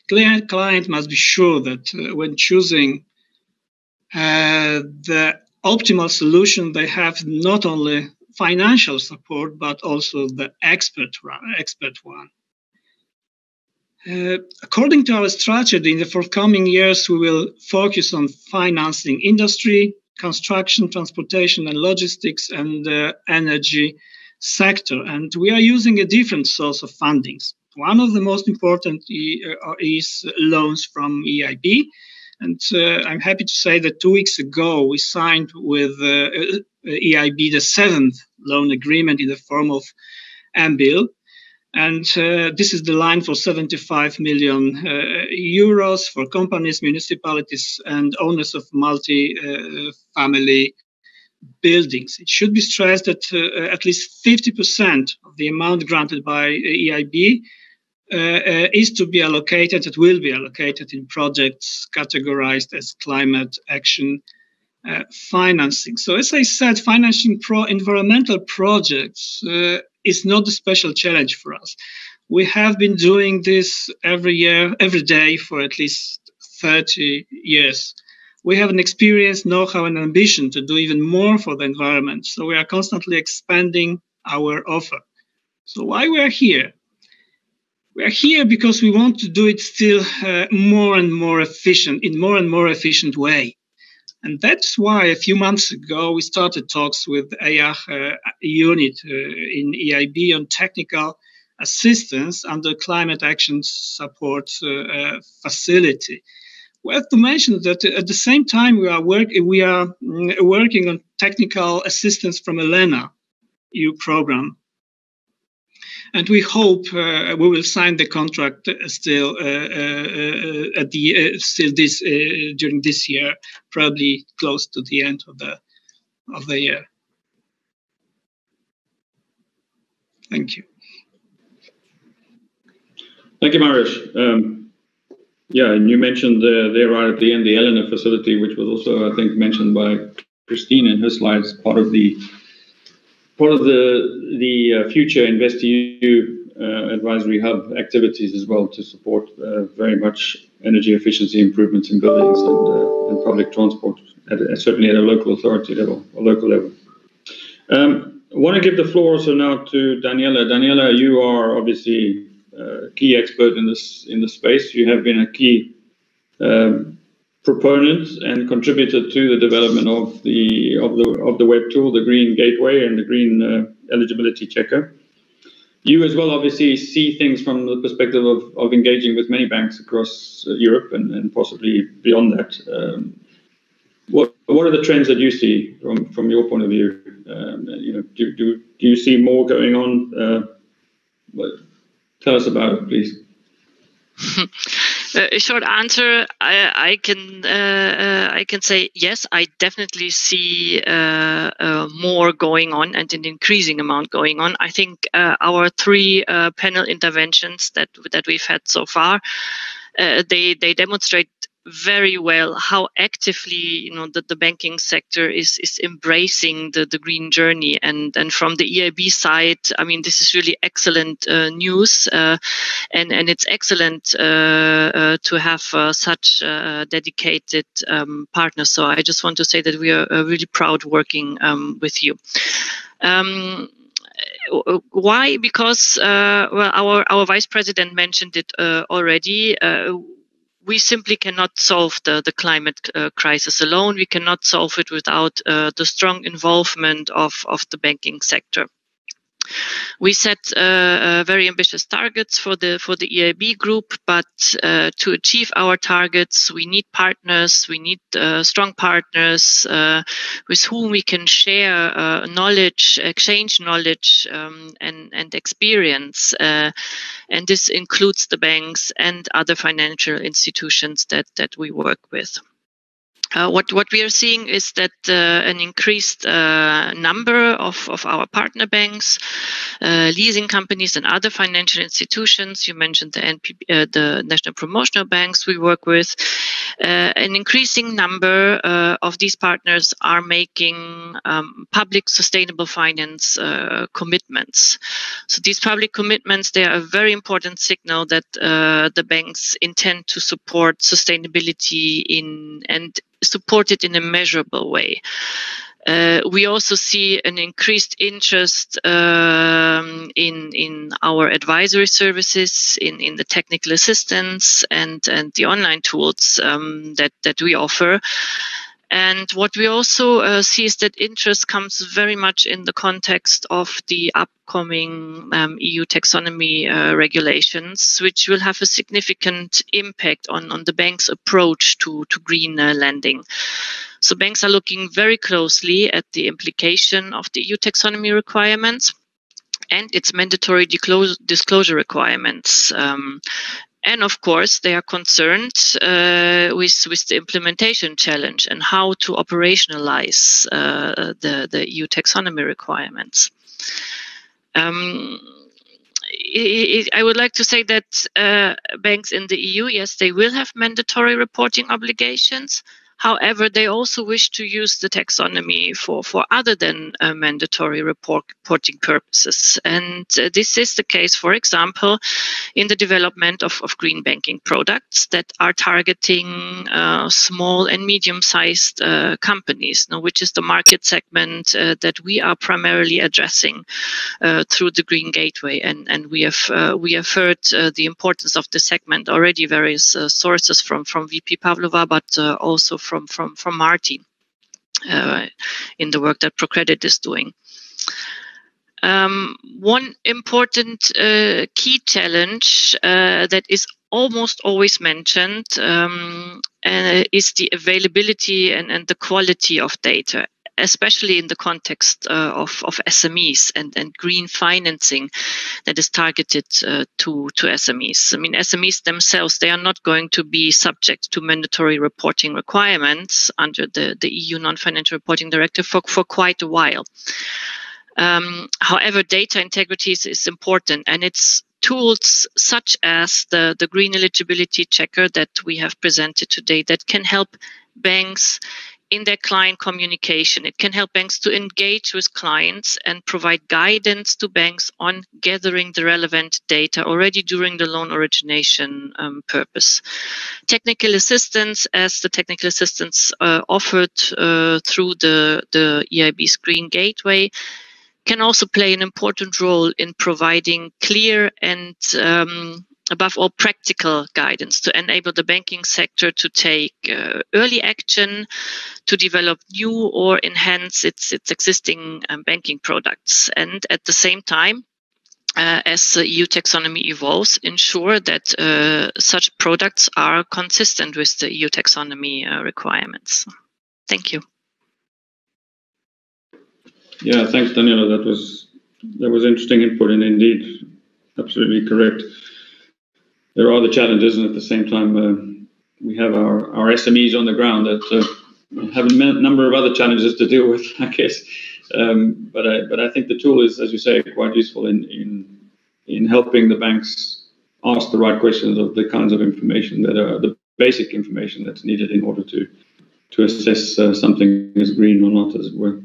Client, client must be sure that uh, when choosing uh, the optimal solution, they have not only financial support, but also the expert, expert one. Uh, according to our strategy, in the forthcoming years, we will focus on financing industry, construction, transportation, and logistics, and uh, energy sector. And we are using a different source of fundings. One of the most important uh, is loans from EIB, And uh, I'm happy to say that two weeks ago we signed with uh, EIB the seventh loan agreement in the form of MBIL. And uh, this is the line for 75 million uh, euros for companies, municipalities, and owners of multi uh, family buildings. It should be stressed that uh, at least 50% of the amount granted by EIB uh, uh, is to be allocated, it will be allocated in projects categorized as climate action uh, financing. So, as I said, financing pro environmental projects uh, is not a special challenge for us. We have been doing this every year, every day for at least 30 years. We have an experience, know-how, and ambition to do even more for the environment. So we are constantly expanding our offer. So why we are here? We are here because we want to do it still uh, more and more efficient, in more and more efficient way. And that's why a few months ago we started talks with EIAH uh, unit uh, in EIB on technical assistance under climate action support uh, uh, facility. We have to mention that at the same time we are work we are mm, working on technical assistance from ELENA EU program and we hope uh, we will sign the contract still uh, uh, at the still this during this year, probably close to the end of the of the year. Thank you. Thank you, Mariusz. Um, yeah, and you mentioned uh, there right at the end the ELENA facility, which was also, I think, mentioned by Kristīne in her slides, part of the part of the the uh, future InvestEU uh, advisory hub activities as well to support uh, very much energy efficiency improvements in buildings and, uh, and public transport, at, certainly at a local authority level or local level. Um, I want to give the floor also now to Daniela. Daniela, you are obviously a key expert in this in the space. You have been a key um, proponent and contributor to the development of the of the of the web tool, the Green Gateway and the Green uh, Eligibility Checker. You as well obviously see things from the perspective of, of engaging with many banks across uh, Europe and, and possibly beyond that. Um, what what are the trends that you see from from your point of view? Um, you know, do, do do you see more going on? Uh, tell us about it, please. a short answer. I, I can uh, uh, i can say yes i definitely see uh, uh more going on and an increasing amount going on. I think uh, our three uh, panel interventions that that we've had so far they they demonstrate very well how actively you know the, the banking sector is is embracing the, the green journey. And and from the EIB side I mean this is really excellent uh, news uh, and and it's excellent uh, uh to have uh, such uh, dedicated um, partners. So I just want to say that we are really proud working um, with you. Um, why? Because well our our vice president mentioned it already we simply cannot solve the, the climate uh, crisis alone. We cannot solve it without uh, the strong involvement of, of the banking sector. We set uh, uh, very ambitious targets for the for the EIB group, but uh, to achieve our targets, we need partners. We need uh, strong partners with whom we can share knowledge, exchange knowledge, um, and and experience. and this includes the banks and other financial institutions that that we work with. Uh, what what we are seeing is that uh, an increased uh, number of, of our partner banks, uh, leasing companies, and other financial institutions. You mentioned the NP, uh, the national promotional banks we work with. Uh, an increasing number of these partners are making um, public sustainable finance commitments. So these public commitments they are a very important signal that the banks intend to support sustainability in and support it in a measurable way. Uh, we also see an increased interest um, in in our advisory services, in, in the technical assistance and and the online tools um, that that we offer. And what we also uh, see is that interest comes very much in the context of the upcoming um, EU taxonomy uh, regulations, which will have a significant impact on, on the bank's approach to, to green uh, lending. So banks are looking very closely at the implication of the EU taxonomy requirements and its mandatory disclosure requirements. Um, and of course, they are concerned uh, with, with the implementation challenge and how to operationalize uh, the, the EU taxonomy requirements. Um, I would like to say that uh, banks in the EU, yes, they will have mandatory reporting obligations, However, they also wish to use the taxonomy for, for other than uh, mandatory report, reporting purposes. And uh, this is the case, for example, in the development of, of green banking products that are targeting uh, small and medium sized uh, companies, now, which is the market segment uh, that we are primarily addressing through the Green Gateway. And, and we have we have heard the importance of the segment already, various sources from, from VP Pavlova, but also from from from Martin uh, in the work that ProCredit is doing. Um, one important uh, key challenge uh, that is almost always mentioned um, uh, is the availability and, and the quality of data especially in the context uh, of, of SMEs and, and green financing that is targeted uh, to, to SMEs. I mean, SMEs themselves, they are not going to be subject to mandatory reporting requirements under the, the EU non-financial reporting directive for, for quite a while. Um, however, data integrity is, is important and it's tools such as the, the green eligibility checker that we have presented today that can help banks in their client communication. It can help banks to engage with clients and provide guidance to banks on gathering the relevant data already during the loan origination um, purpose. Technical assistance, as the technical assistance uh, offered uh, through the, the EIB's Green Gateway, can also play an important role in providing clear and um, above all, practical guidance to enable the banking sector to take uh, early action to develop new or enhance its, its existing um, banking products. And at the same time, uh, as the EU taxonomy evolves, ensure that uh, such products are consistent with the EU taxonomy uh, requirements. Thank you. Yeah, thanks, Daniela. That was that was interesting input, and indeed, absolutely correct there are the challenges, and at the same time, uh, we have our, our SMEs on the ground that uh, have a number of other challenges to deal with, I guess. Um, but I but I think the tool is, as you say, quite useful in in in helping the banks ask the right questions of the kinds of information that are the basic information that's needed in order to to assess uh, something as green or not, as it were.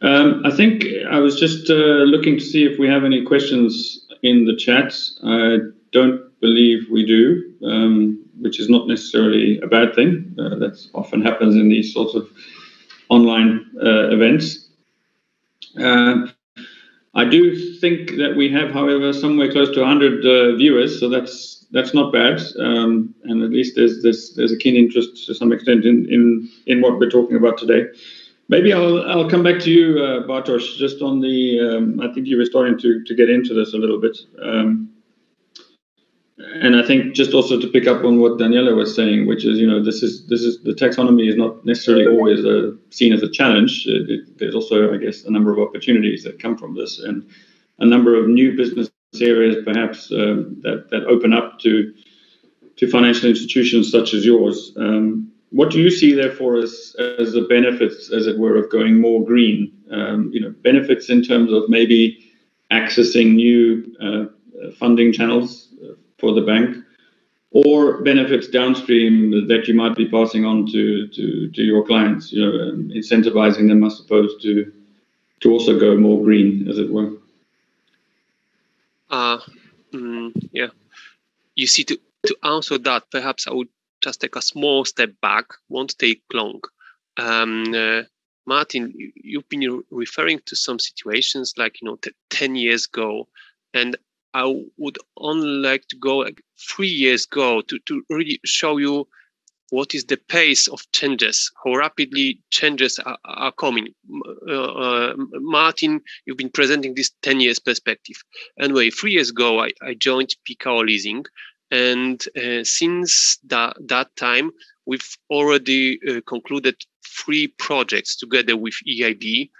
Um, I think I was just uh, looking to see if we have any questions in the chat. I don't believe we do, um, which is not necessarily a bad thing. Uh, that often happens in these sorts of online uh, events. Uh, I do think that we have, however, somewhere close to 100 uh, viewers, so that's that's not bad, um, and at least there's, there's there's a keen interest to some extent in in in what we're talking about today. Maybe I'll I'll come back to you, uh, Bartosz, just on the. Um, I think you were starting to to get into this a little bit. Um, and I think just also to pick up on what Daniela was saying, which is, you know, this is this is the taxonomy is not necessarily always a, uh, seen as a challenge. It, it, there's also, I guess, a number of opportunities that come from this, and a number of new business areas perhaps um, that that open up to to financial institutions such as yours. Um, what do you see, therefore, as as the benefits, as it were, of going more green? Um, you know, benefits in terms of maybe accessing new uh, funding channels for the bank or benefits downstream that you might be passing on to to, to your clients, you know, um, incentivizing them, I suppose, to to also go more green, as it were. Uh, mm, yeah. You see, to, to answer that, perhaps I would just take a small step back, won't take long. Um, uh, Martin, you've been referring to some situations like, you know, t- 10 years ago, and I would only like to go like three years ago to, to really show you what is the pace of changes, how rapidly changes are, are coming. Uh, uh, Martin, you've been presenting this 10 years perspective. Anyway, three years ago, I, I joined Pekao Leasing. And uh, since that, that time, we've already uh, concluded three projects together with EIB,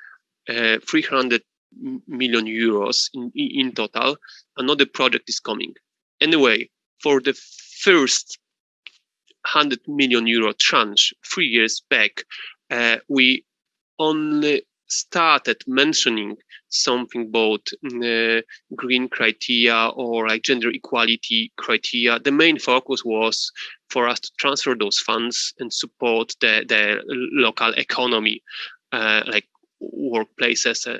uh, 300 million euros in, in total. Another project is coming. Anyway, for the first 100 million euro tranche three years back, uh, we only started mentioning something about uh, green criteria or like gender equality criteria. The main focus was for us to transfer those funds and support the, the local economy, uh, like workplaces uh,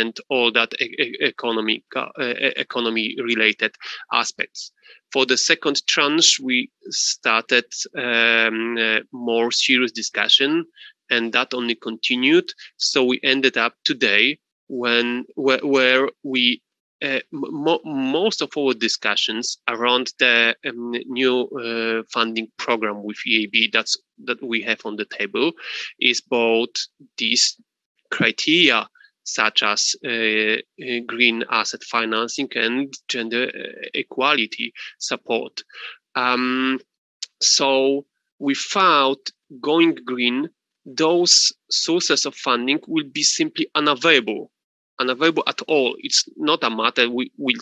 and all that e- economic uh, economy related aspects. For the second tranche, we started um, more serious discussion, and that only continued. So we ended up today when where, where we uh, mo- most of our discussions around the um, new uh, funding program with EIB that's that we have on the table is about these criteria such as uh, uh, green asset financing and gender uh, equality support. Um, so without going green, those sources of funding will be simply unavailable, unavailable at all. It's not a matter we will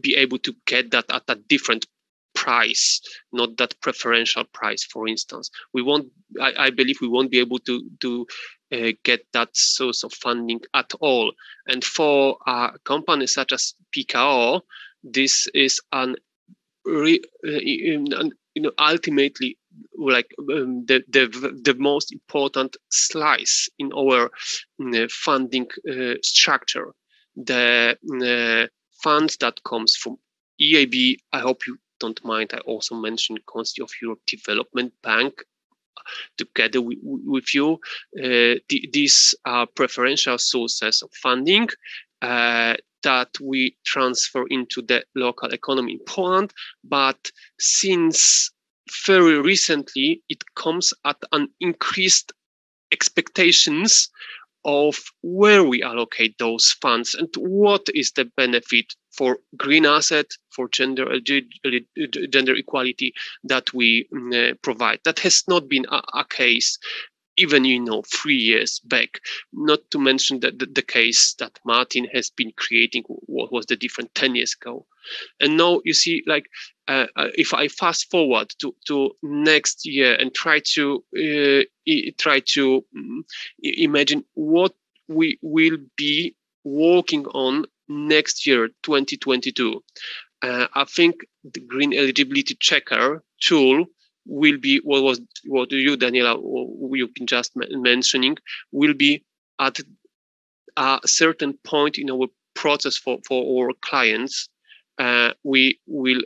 be able to get that at a different price, not that preferential price, for instance. We won't, I, I believe we won't be able to, to uh, get that source of funding at all. And for a company such as Pekao, this is an, re, uh, an you know ultimately like um, the, the the most important slice in our uh, funding uh, structure the uh, funds that comes from EIB I hope you don't mind I also mentioned Council of Europe Development Bank together with, with you. Uh, these are preferential sources of funding uh, that we transfer into the local economy in Poland. But since very recently, it comes at an increased expectations of where we allocate those funds and what is the benefit for green asset, for gender uh, gender equality that we mm, uh, provide. That has not been a, a, case even you know three years back. Not to mention that the, the case that Martin has been creating. What was the different ten years ago? And now you see, like uh, uh if I fast forward to, to next year and try to uh, try to um, imagine what we will be working on next year, 2022. Uh, I think the green eligibility checker tool will be what was what you, Daniela, you've been just mentioning, will be at a certain point in our process for, for our clients. Uh, we will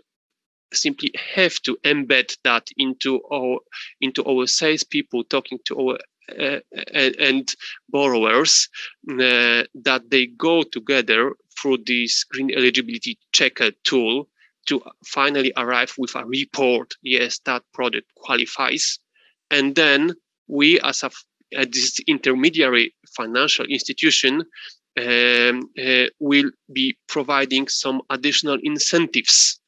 simply have to embed that into our into our salespeople talking to our uh, and borrowers uh, that they go together through this green eligibility checker tool to finally arrive with a report yes that product qualifies and then we as a this intermediary financial institution um, uh, will be providing some additional incentives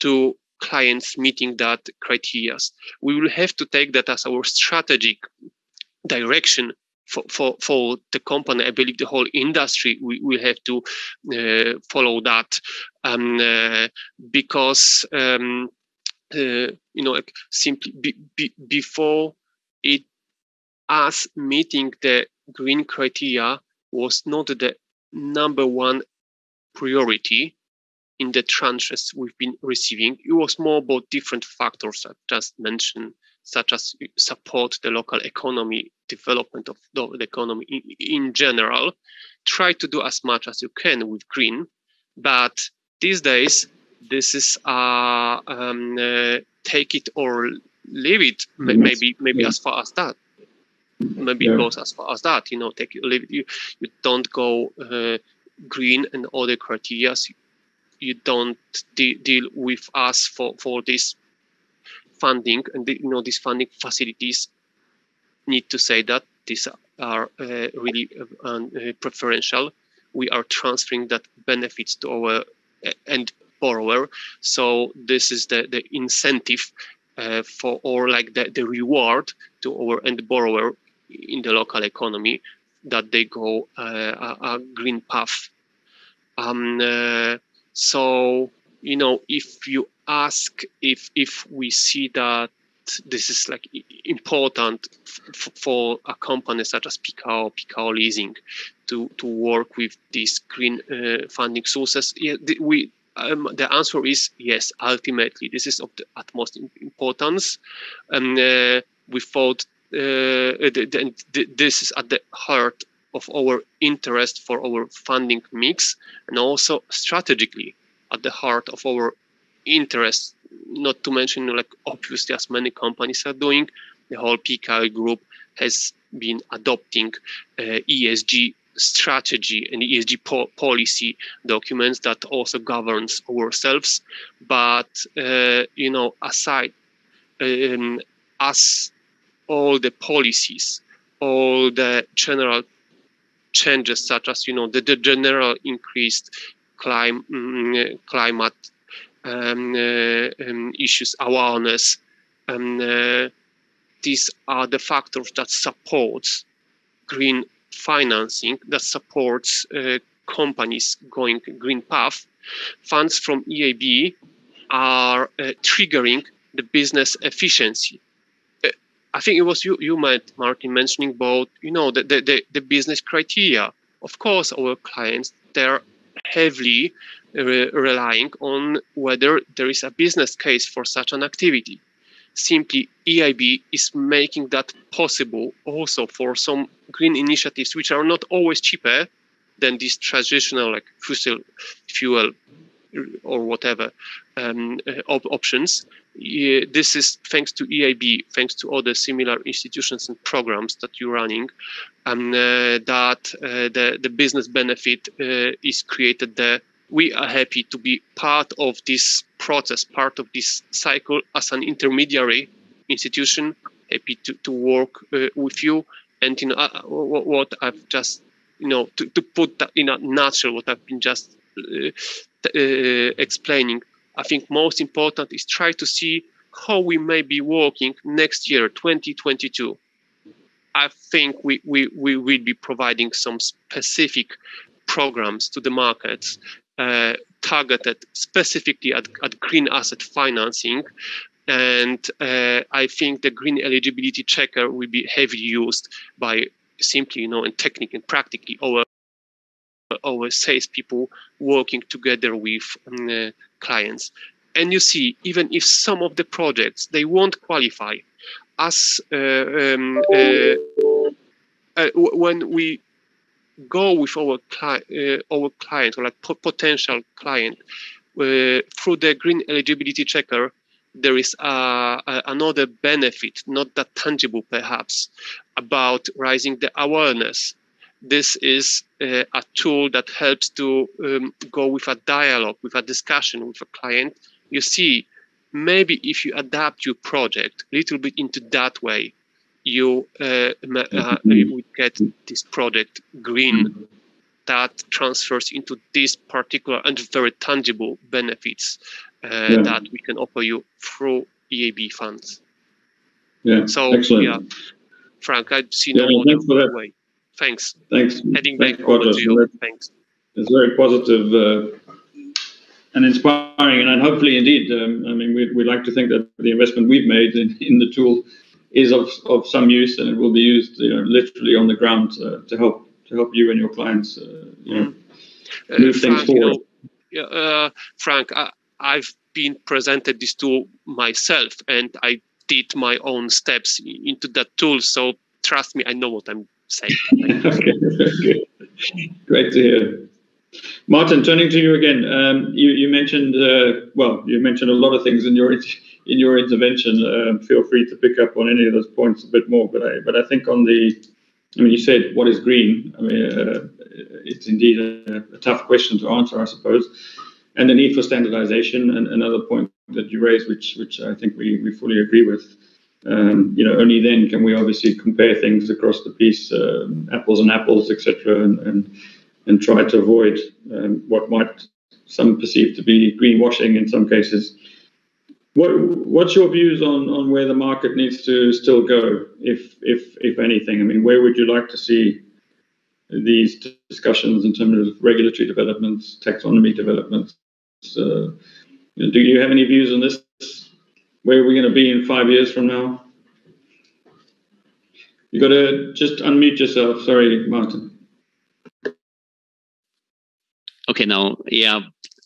to clients meeting that criteria. We will have to take that as our strategic direction for, for, for the company. I believe the whole industry we will have to uh, follow that um, uh, because um, uh, you know like simply be, be, before it us meeting the green criteria was not the number one priority in the tranches we've been receiving. It was more about different factors I just mentioned such as support the local economy, development of the economy in, in general. Try to do as much as you can with green, but these days this is uh, um, uh, take it or leave it. Yes. Maybe maybe yeah. as far as that. Maybe yeah. it goes as far as that. You know, take it or leave it. You you don't go uh, green and other criteria. You, don't de- deal with us for for this funding and the, you know these funding facilities need to say that these are uh, really uh, preferential. We are transferring that benefits to our end borrower. So this is the, the incentive uh, for or like the, the reward to our end borrower in the local economy that they go uh, a, a, green path. Um, uh, so you know if you ask if if we see that this is like important for a company such as Pekao, Pekao Leasing, to to work with these green uh, funding sources. Yeah, we um, the answer is yes. Ultimately, this is of the utmost importance. And uh, we thought uh, this is at the heart of our interest for our funding mix, and also strategically at the heart of our interest. Not to mention, like obviously, as many companies are doing, the whole Pekao group has been adopting uh, ESG strategy and ESG po policy documents that also governs ourselves. But uh, you know, aside um, as all the policies, all the general changes, such as you know the, the general increased mm, climate um, issues awareness, and uh, these are the factors that supports green financing that supports uh, companies going green path, funds from EIB are uh, triggering the business efficiency. Uh, I think it was you, you might, Martin, mentioning about, you know, the, the, the business criteria. Of course, our clients, they're heavily re relying on whether there is a business case for such an activity simply EIB is making that possible also for some green initiatives which are not always cheaper than these traditional like fossil fuel or whatever um, uh, op options. This is thanks to EIB, thanks to other similar institutions and programs that you're running, and uh, that uh, the, the business benefit uh, is created there we are happy to be part of this process, part of this cycle as an intermediary institution, happy to, to work uh, with you. And you know uh, what I've just, you know, to, to put that in a nutshell, what I've been just uh, uh, explaining. I think most important is try to see how we may be working next year, 2022. I think we, we, we will be providing some specific programs to the markets uh, targeted specifically at, at green asset financing. And uh, I think the green eligibility checker will be heavily used by simply, you know, and technically and practically our our salespeople working together with um, uh, clients. And you see, even if some of the projects they won't qualify, as uh, um, uh, uh when we go with our, cli uh, our client or like potential client uh, through the green eligibility checker there is another benefit not that tangible perhaps about raising the awareness. This is uh, a tool that helps to um, go with a dialogue with a discussion with a client. You see maybe if you adapt your project a little bit into that way you uh, uh, would get this project green that transfers into these particular and very tangible benefits uh, yeah. that we can offer you through EIB funds. Yeah, so excellent. yeah, Frank, I see no yeah, thanks other way. Thanks. Thanks. Heading thanks, back over to you. Thanks. It's very positive uh, and inspiring, and hopefully, indeed, um, I mean, we, we like to think that the investment we've made in, in the tool is of, of some use and it will be used you know, literally on the ground uh, to help to help you and your clients uh, you know, mm. move things forward. You know, uh, Frank, I, I've been presented this tool myself and I did my own steps into that tool. So trust me, I know what I'm saying. okay, Great to hear. Martin, turning to you again, um, you, you, mentioned uh, well, you mentioned a lot of things in your in your intervention. Uh, feel free to pick up on any of those points a bit more. But I but I think on the, I mean, you said what is green. I mean, uh, it's indeed a, a, tough question to answer, I suppose. And the need for standardization and another point that you raised, which which I think we, we fully agree with. Um, you know, only then can we obviously compare things across the piece, uh, apples and apples, etc., and, and and try to avoid um, what might some perceive to be greenwashing in some cases. What, what's your views on, on where the market needs to still go, if if if anything? I mean, where would you like to see these discussions in terms of regulatory developments, taxonomy developments? Uh, do you have any views on this? Where are we going to be in five years from now? You got to just unmute yourself. Sorry, Martin. Okay, now, yeah,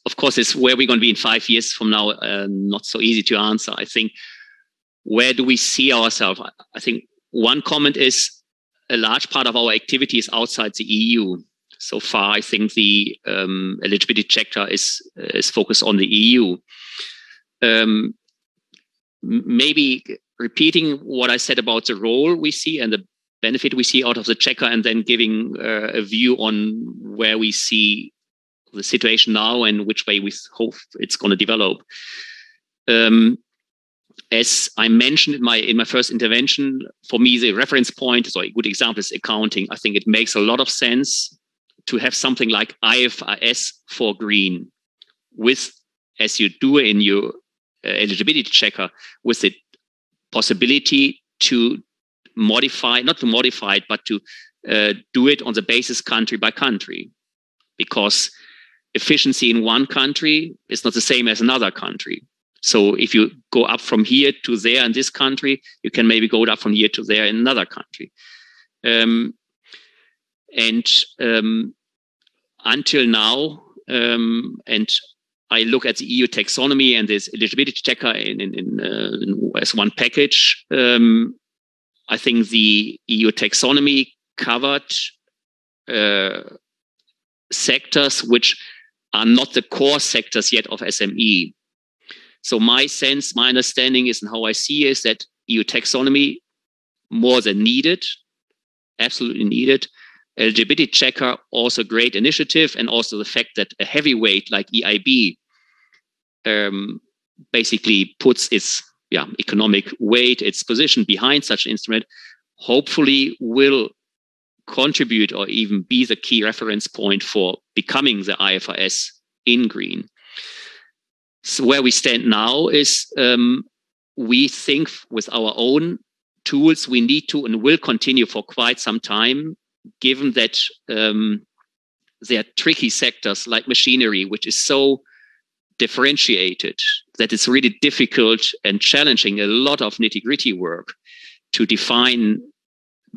of course, it's where we're going to be in five years from now. Uh, not so easy to answer. I think where do we see ourselves? I think one comment is a large part of our activity is outside the EU. So far, I think the um, eligibility checker is is focused on the EU. Um, maybe repeating what I said about the role we see and the benefit we see out of the checker, and then giving uh, a view on where we see the situation now and which way we hope it's going to develop. Um, as I mentioned in my in my first intervention, for me the reference point, so a good example is accounting. I think it makes a lot of sense to have something like IFRS for green, with as you do in your uh, eligibility checker, with the possibility to modify, not to modify it, but to uh, do it on the basis country by country, because efficiency in one country is not the same as another country. So if you go up from here to there in this country, you can maybe go up from here to there in another country. Um, and um, until now, um, and I look at the EU taxonomy and this eligibility checker in, in, in, uh, in as one package. Um, I think the EU taxonomy covered uh, sectors which are not the core sectors yet of SME. So my sense, my understanding is, and how I see is that EU taxonomy more than needed, absolutely needed. Eligibility checker also great initiative, and also the fact that a heavyweight like EIB um, basically puts its yeah economic weight, its position behind such an instrument, hopefully will contribute or even be the key reference point for becoming the IFRS in green. So where we stand now is um, we think with our own tools we need to and will continue for quite some time, given that um, there are tricky sectors like machinery, which is so differentiated that it's really difficult and challenging a lot of nitty gritty work to define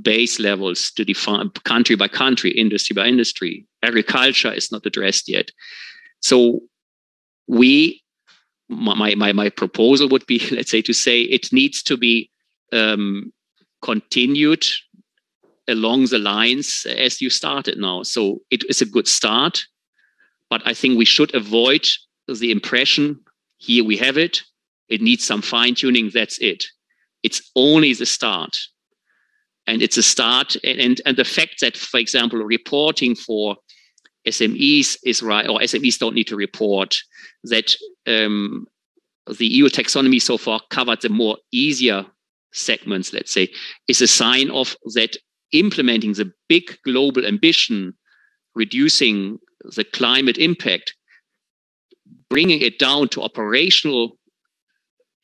base levels to define country by country, industry by industry. Agriculture is not addressed yet. So we, my, my, my proposal would be, let's say, to say it needs to be um, continued along the lines as you started now. So it is a good start, but I think we should avoid the impression here we have it. It needs some fine tuning. That's it. It's only the start and it's a start. And, and the fact that, for example, reporting for SMEs is right, or SMEs don't need to report, that um, the EU taxonomy so far covered the more easier segments, let's say, is a sign of that implementing the big global ambition, reducing the climate impact, bringing it down to operational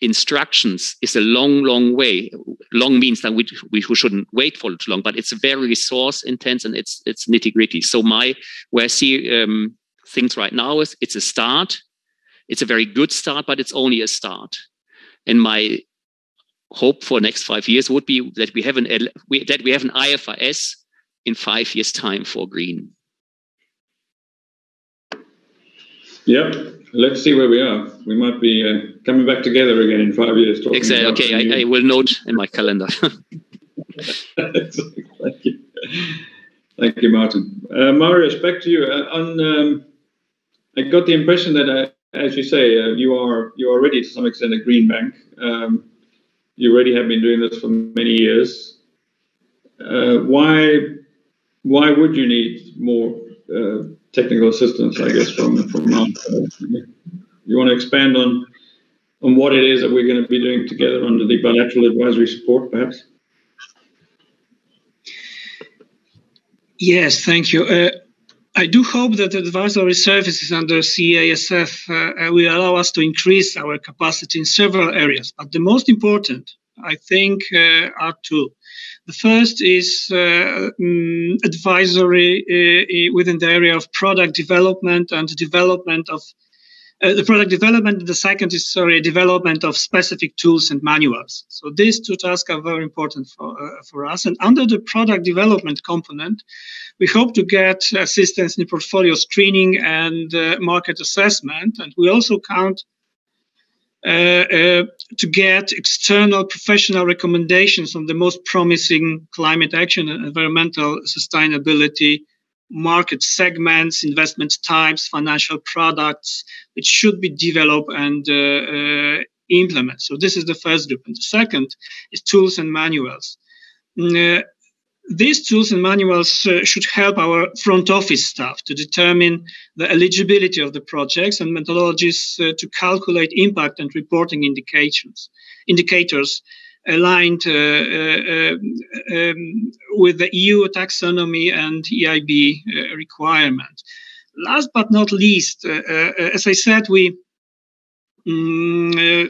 instructions is a long, long way. Long means that we, we shouldn't wait for too long, but it's very resource intense and it's it's nitty gritty. So my where I see um, things right now is it's a start. It's a very good start, but it's only a start. And my hope for next five years would be that we have an that we have an IFRS in five years' time for green. Yep let's see where we are. We might be uh, coming back together again in five years. Exactly. Okay, I, I, will note in my calendar. Thank you. Thank you, Martin. Uh, Mariusz, back to you. Uh, on, um, I got the impression that, uh, as you say, uh, you are you are already to some extent a green bank. Um, you already have been doing this for many years. Uh, why why would you need more technical assistance, I guess, from from. You want to expand on on what it is that we're going to be doing together under the bilateral advisory support, perhaps? Yes, thank you. Uh, I do hope that the advisory services under CASF uh, will allow us to increase our capacity in several areas. But the most important, I think, uh, are two. The first is um, advisory uh, within the area of product development and development of uh, the product development. The second is sorry, development of specific tools and manuals. So these two tasks are very important for uh, for us. And under the product development component, we hope to get assistance in portfolio screening and uh, market assessment. And we also count uh, to get external professional recommendations on the most promising climate action and environmental sustainability market segments, investment types, financial products, which should be developed and uh, uh, implemented. So this is the first group. And the second is tools and manuals. Mm, uh, these tools and manuals uh, should help our front office staff to determine the eligibility of the projects and methodologies uh, to calculate impact and reporting indications, indicators aligned uh, uh, um, with the EU taxonomy and EIB uh, requirement. Last but not least, as I said, we um,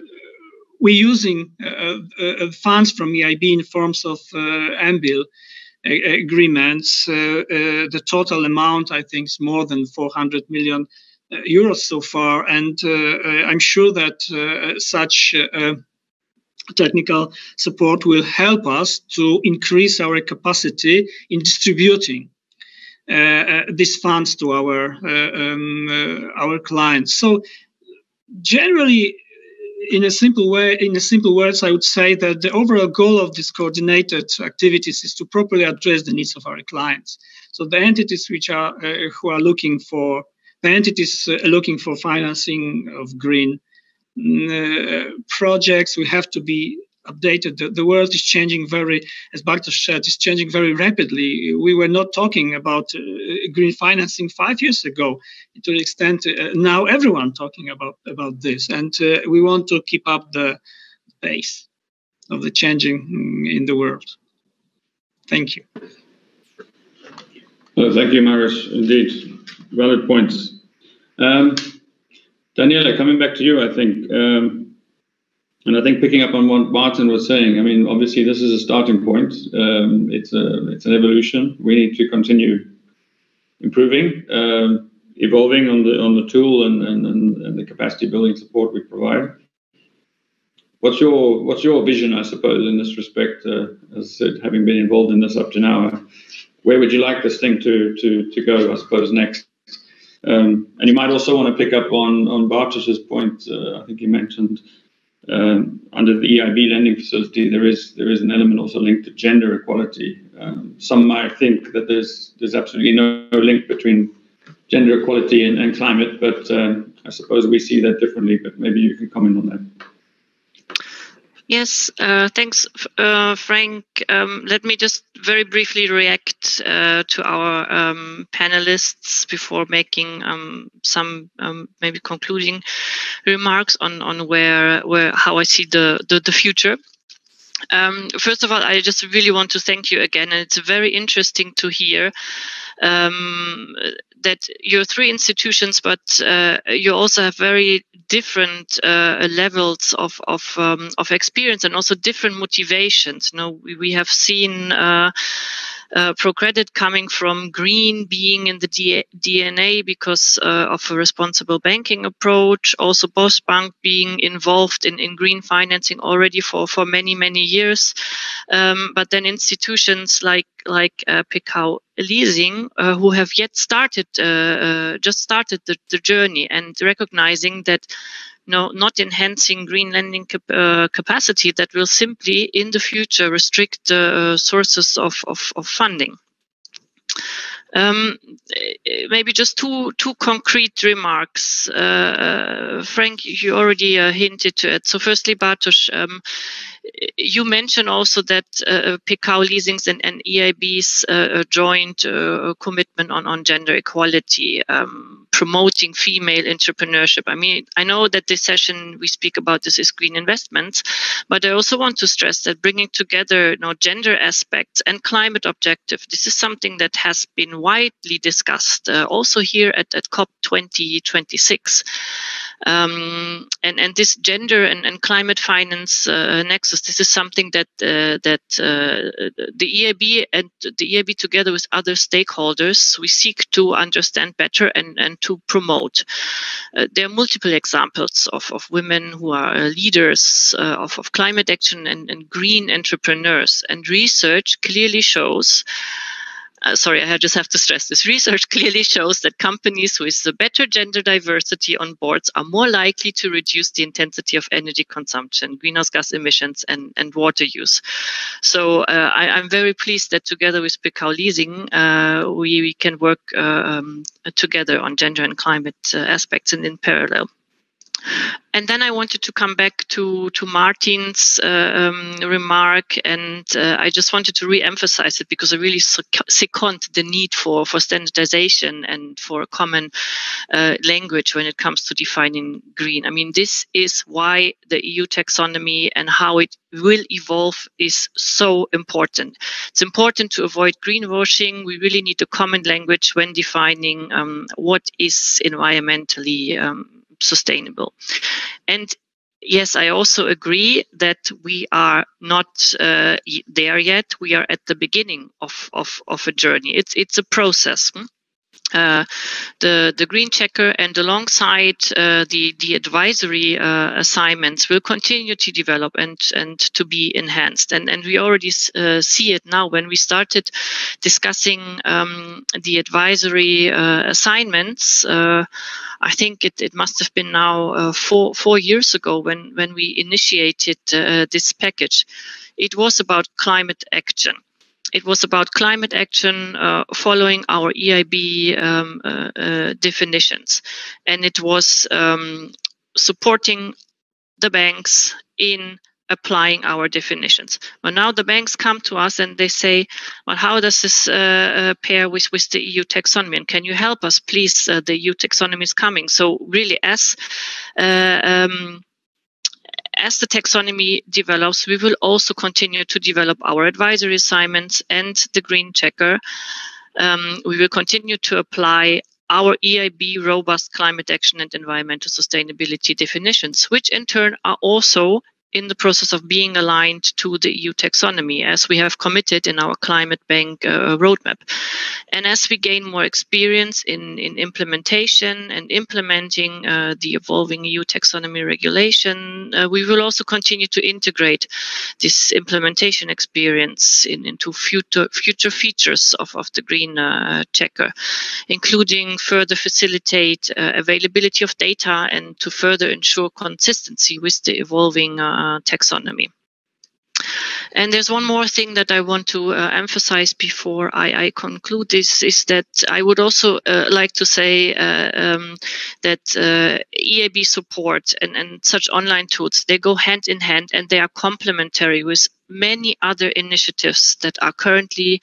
we're using funds from EIB in forms of MBIL agreements. the total amount, I think, is more than 400 million euros so far, and I'm sure that such technical support will help us to increase our capacity in distributing uh, uh, these funds to our uh, um, uh, our clients. So generally, in a simple way, in a simple words, I would say that the overall goal of these coordinated activities is to properly address the needs of our clients. So the entities which are uh, who are looking for the entities uh, looking for financing of green uh, projects. We have to be updated. The, the, world is changing very, as Bartosz said, is changing very rapidly. We were not talking about uh, green financing five years ago. To the extent uh, now everyone talking about about this, and uh, we want to keep up the pace of the changing mm, in the world. Thank you. Well, thank you, Mariusz. Indeed, valid points. Um, Daniela, coming back to you, I think, um, and I think picking up on what Martin was saying, I mean, obviously this is a starting point. Um, it's a it's an evolution. We need to continue improving, um, evolving on the on the tool and, and, and the capacity building support we provide. What's your what's your vision, I suppose, in this respect? Uh, as I said, having been involved in this up to now, where would you like this thing to to to go? I suppose next. Um, and you might also want to pick up on on Bartosz's point. Uh, I think he mentioned under the EIB lending facility there is there is an element also linked to gender equality. Um, some might think that there's there's absolutely no, no link between gender equality and, and climate, but um, I suppose we see that differently. But maybe you can comment on that. Yes, uh, thanks, uh, Frank. Um, let me just very briefly react uh, to our um, panelists before making um, some um, maybe concluding remarks on on where where how I see the the, the future. Um, first of all, I just really want to thank you again, and it's very interesting to hear um, that you're three institutions, but uh, you also have very different uh, levels of of, um, of experience and also different motivations. You know, we, we have seen. Uh, uh, ProCredit coming from green being in the D- DNA because uh, of a responsible banking approach. Also, Bank being involved in, in green financing already for, for many, many years. Um, but then institutions like like uh, Pekao Leasing, uh, who have yet started, uh, uh, just started the, the journey and recognizing that no, not enhancing green lending cap uh, capacity that will simply in the future restrict the uh, sources of, of, of funding. Um, maybe just two two concrete remarks. Uh, uh Frank, you already uh, hinted to it. So, firstly, Bartosz, um, you mentioned also that uh, Pekao Leasings and, and EIB's uh, joint uh, commitment on, on gender equality um, promoting female entrepreneurship. I mean, I know that this session we speak about this is green investments, but I also want to stress that bringing together you know, gender aspects and climate objective, this is something that has been widely discussed uh, also here at, at COP 2026. Um, and and this gender and, and climate finance uh, nexus this is something that uh, that uh, the EIB and the EIB together with other stakeholders we seek to understand better and and to promote. Uh, there are multiple examples of, of women who are uh, leaders uh, of, of climate action and, and green entrepreneurs. And research clearly shows uh, sorry, I just have to stress this research clearly shows that companies with the better gender diversity on boards are more likely to reduce the intensity of energy consumption, greenhouse gas emissions, and, and water use. So uh, I, am very pleased that together with Pekao Leasing, uh, we, we can work uh, um, together on gender and climate uh, aspects and in parallel. And then I wanted to come back to to Martin's uh, um, remark, and uh, I just wanted to re-emphasize it because I really second the need for for standardization and for a common uh, language when it comes to defining green. I mean, this is why the EU taxonomy and how it will evolve is so important. It's important to avoid greenwashing. We really need a common language when defining um, what is environmentally um, sustainable. And yes, I also agree that we are not uh, there yet. We are at the beginning of, of, of a journey. It's it's a process. Hmm? Uh, the the green checker and alongside uh, the the advisory uh, assignments will continue to develop and and to be enhanced. And and we already uh, see it now when we started discussing um, the advisory uh, assignments I think it, it must have been now four four years ago when when we initiated this package. It was about climate action it was about climate action uh, following our EIB um, uh, uh, definitions, and it was um, supporting the banks in applying our definitions. But now the banks come to us and they say, "Well, how does this uh, uh, pair with with the EU taxonomy? And can you help us, please? Uh, the EU taxonomy is coming." So really, as um, as the taxonomy develops, we will also continue to develop our advisory assignments and the green checker. Um, we will continue to apply our EIB robust climate action and environmental sustainability definitions, which in turn are also in the process of being aligned to the EU taxonomy, as we have committed in our Climate Bank uh, roadmap. And as we gain more experience in, in implementation and implementing uh, the evolving EU taxonomy regulation, uh, we will also continue to integrate this implementation experience in, into future, future features of, of the Green uh, Checker, including further facilitate uh, availability of data and to further ensure consistency with the evolving uh, taxonomy. And there's one more thing that I want to uh, emphasize before I, I, conclude this is that I would also uh, like to say uh, um, that uh, EIB support and, and such online tools, they go hand in hand and they are complementary with many other initiatives that are currently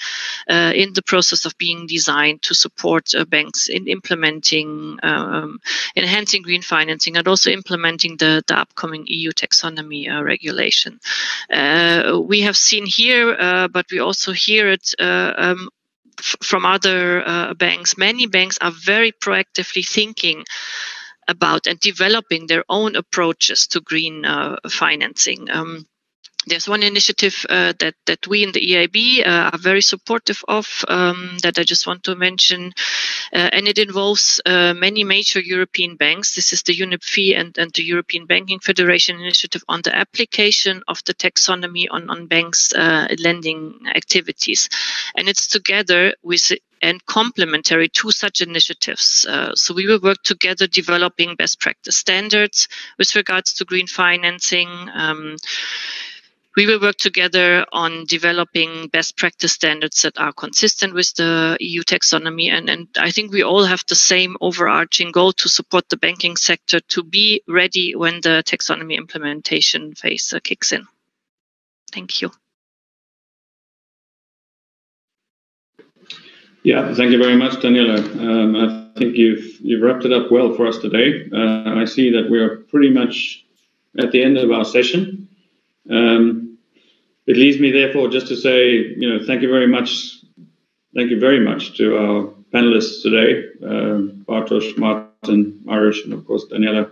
uh, in the process of being designed to support uh, banks in implementing, um, enhancing green financing, and also implementing the, the upcoming EU taxonomy uh, regulation. Uh, we have seen here, uh, but we also hear it uh, um, from other banks, many banks are very proactively thinking about and developing their own approaches to green financing. Um, there's one initiative uh, that that we in the EIB uh, are very supportive of um, that I just want to mention, uh, and it involves uh, many major European banks. This is the UNEP and, and the European Banking Federation initiative on the application of the taxonomy on on banks' uh, lending activities, and it's together with and complementary to such initiatives. Uh, so we will work together developing best practice standards with regards to green financing. Um, we will work together on developing best practice standards that are consistent with the EU taxonomy. And, and I think we all have the same overarching goal to support the banking sector to be ready when the taxonomy implementation phase uh, kicks in. Thank you. Yeah, thank you very much, Daniela. Um, I think you've you've wrapped it up well for us today. Uh, I see that we are pretty much at the end of our session. Um, it leaves me therefore just to say, you know, thank you very much, thank you very much to our panelists today, uh, Bartosz, Martin, Mariusz, and of course Daniela.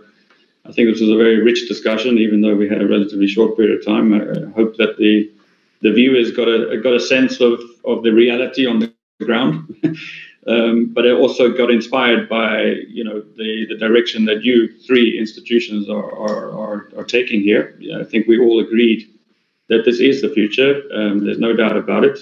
I think this was a very rich discussion, even though we had a relatively short period of time. I, I hope that the the viewers got a got a sense of of the reality on the ground. um, but I also got inspired by you know the, the direction that you three institutions are, are, are, are taking here. I think we all agreed that this is the future. Um, there's no doubt about it.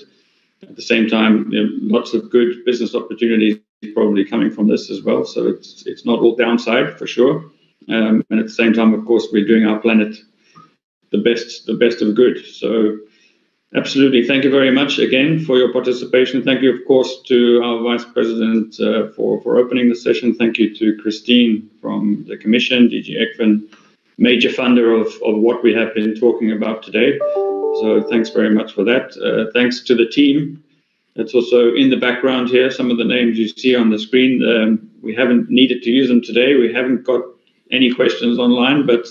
At the same time, you know, lots of good business opportunities probably coming from this as well. So it's it's not all downside for sure. Um, and at the same time, of course, we're doing our planet the best, the best of good. So, absolutely, thank you very much again for your participation. Thank you, of course, to our Vice President uh, for for opening the session. Thank you to Kristīne from the Commission, DG ECFIN, major funder of of what we have been talking about today. So, thanks very much for that. Uh, thanks to the team. That's also in the background here. Some of the names you see on the screen. Um, we haven't needed to use them today. We haven't got any questions online, but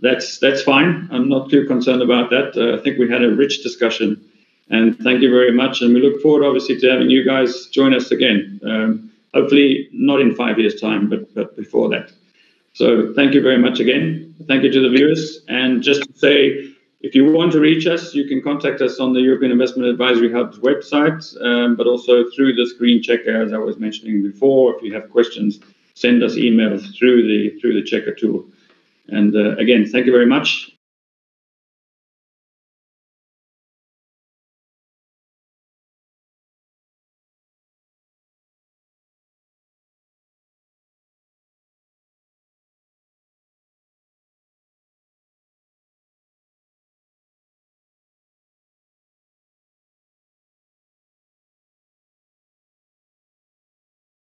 that's that's fine. I'm not too concerned about that. Uh, I think we had a rich discussion, and thank you very much. And we look forward, obviously, to having you guys join us again. Um, hopefully, not in five years' time, but but before that. So thank you very much again. Thank you to the viewers. And just to say, if you want to reach us, you can contact us on the European Investment Advisory Hub's website, um, but also through the green checker, as I was mentioning before. If you have questions send us emails through the through the checker tool. And uh, again, thank you very much.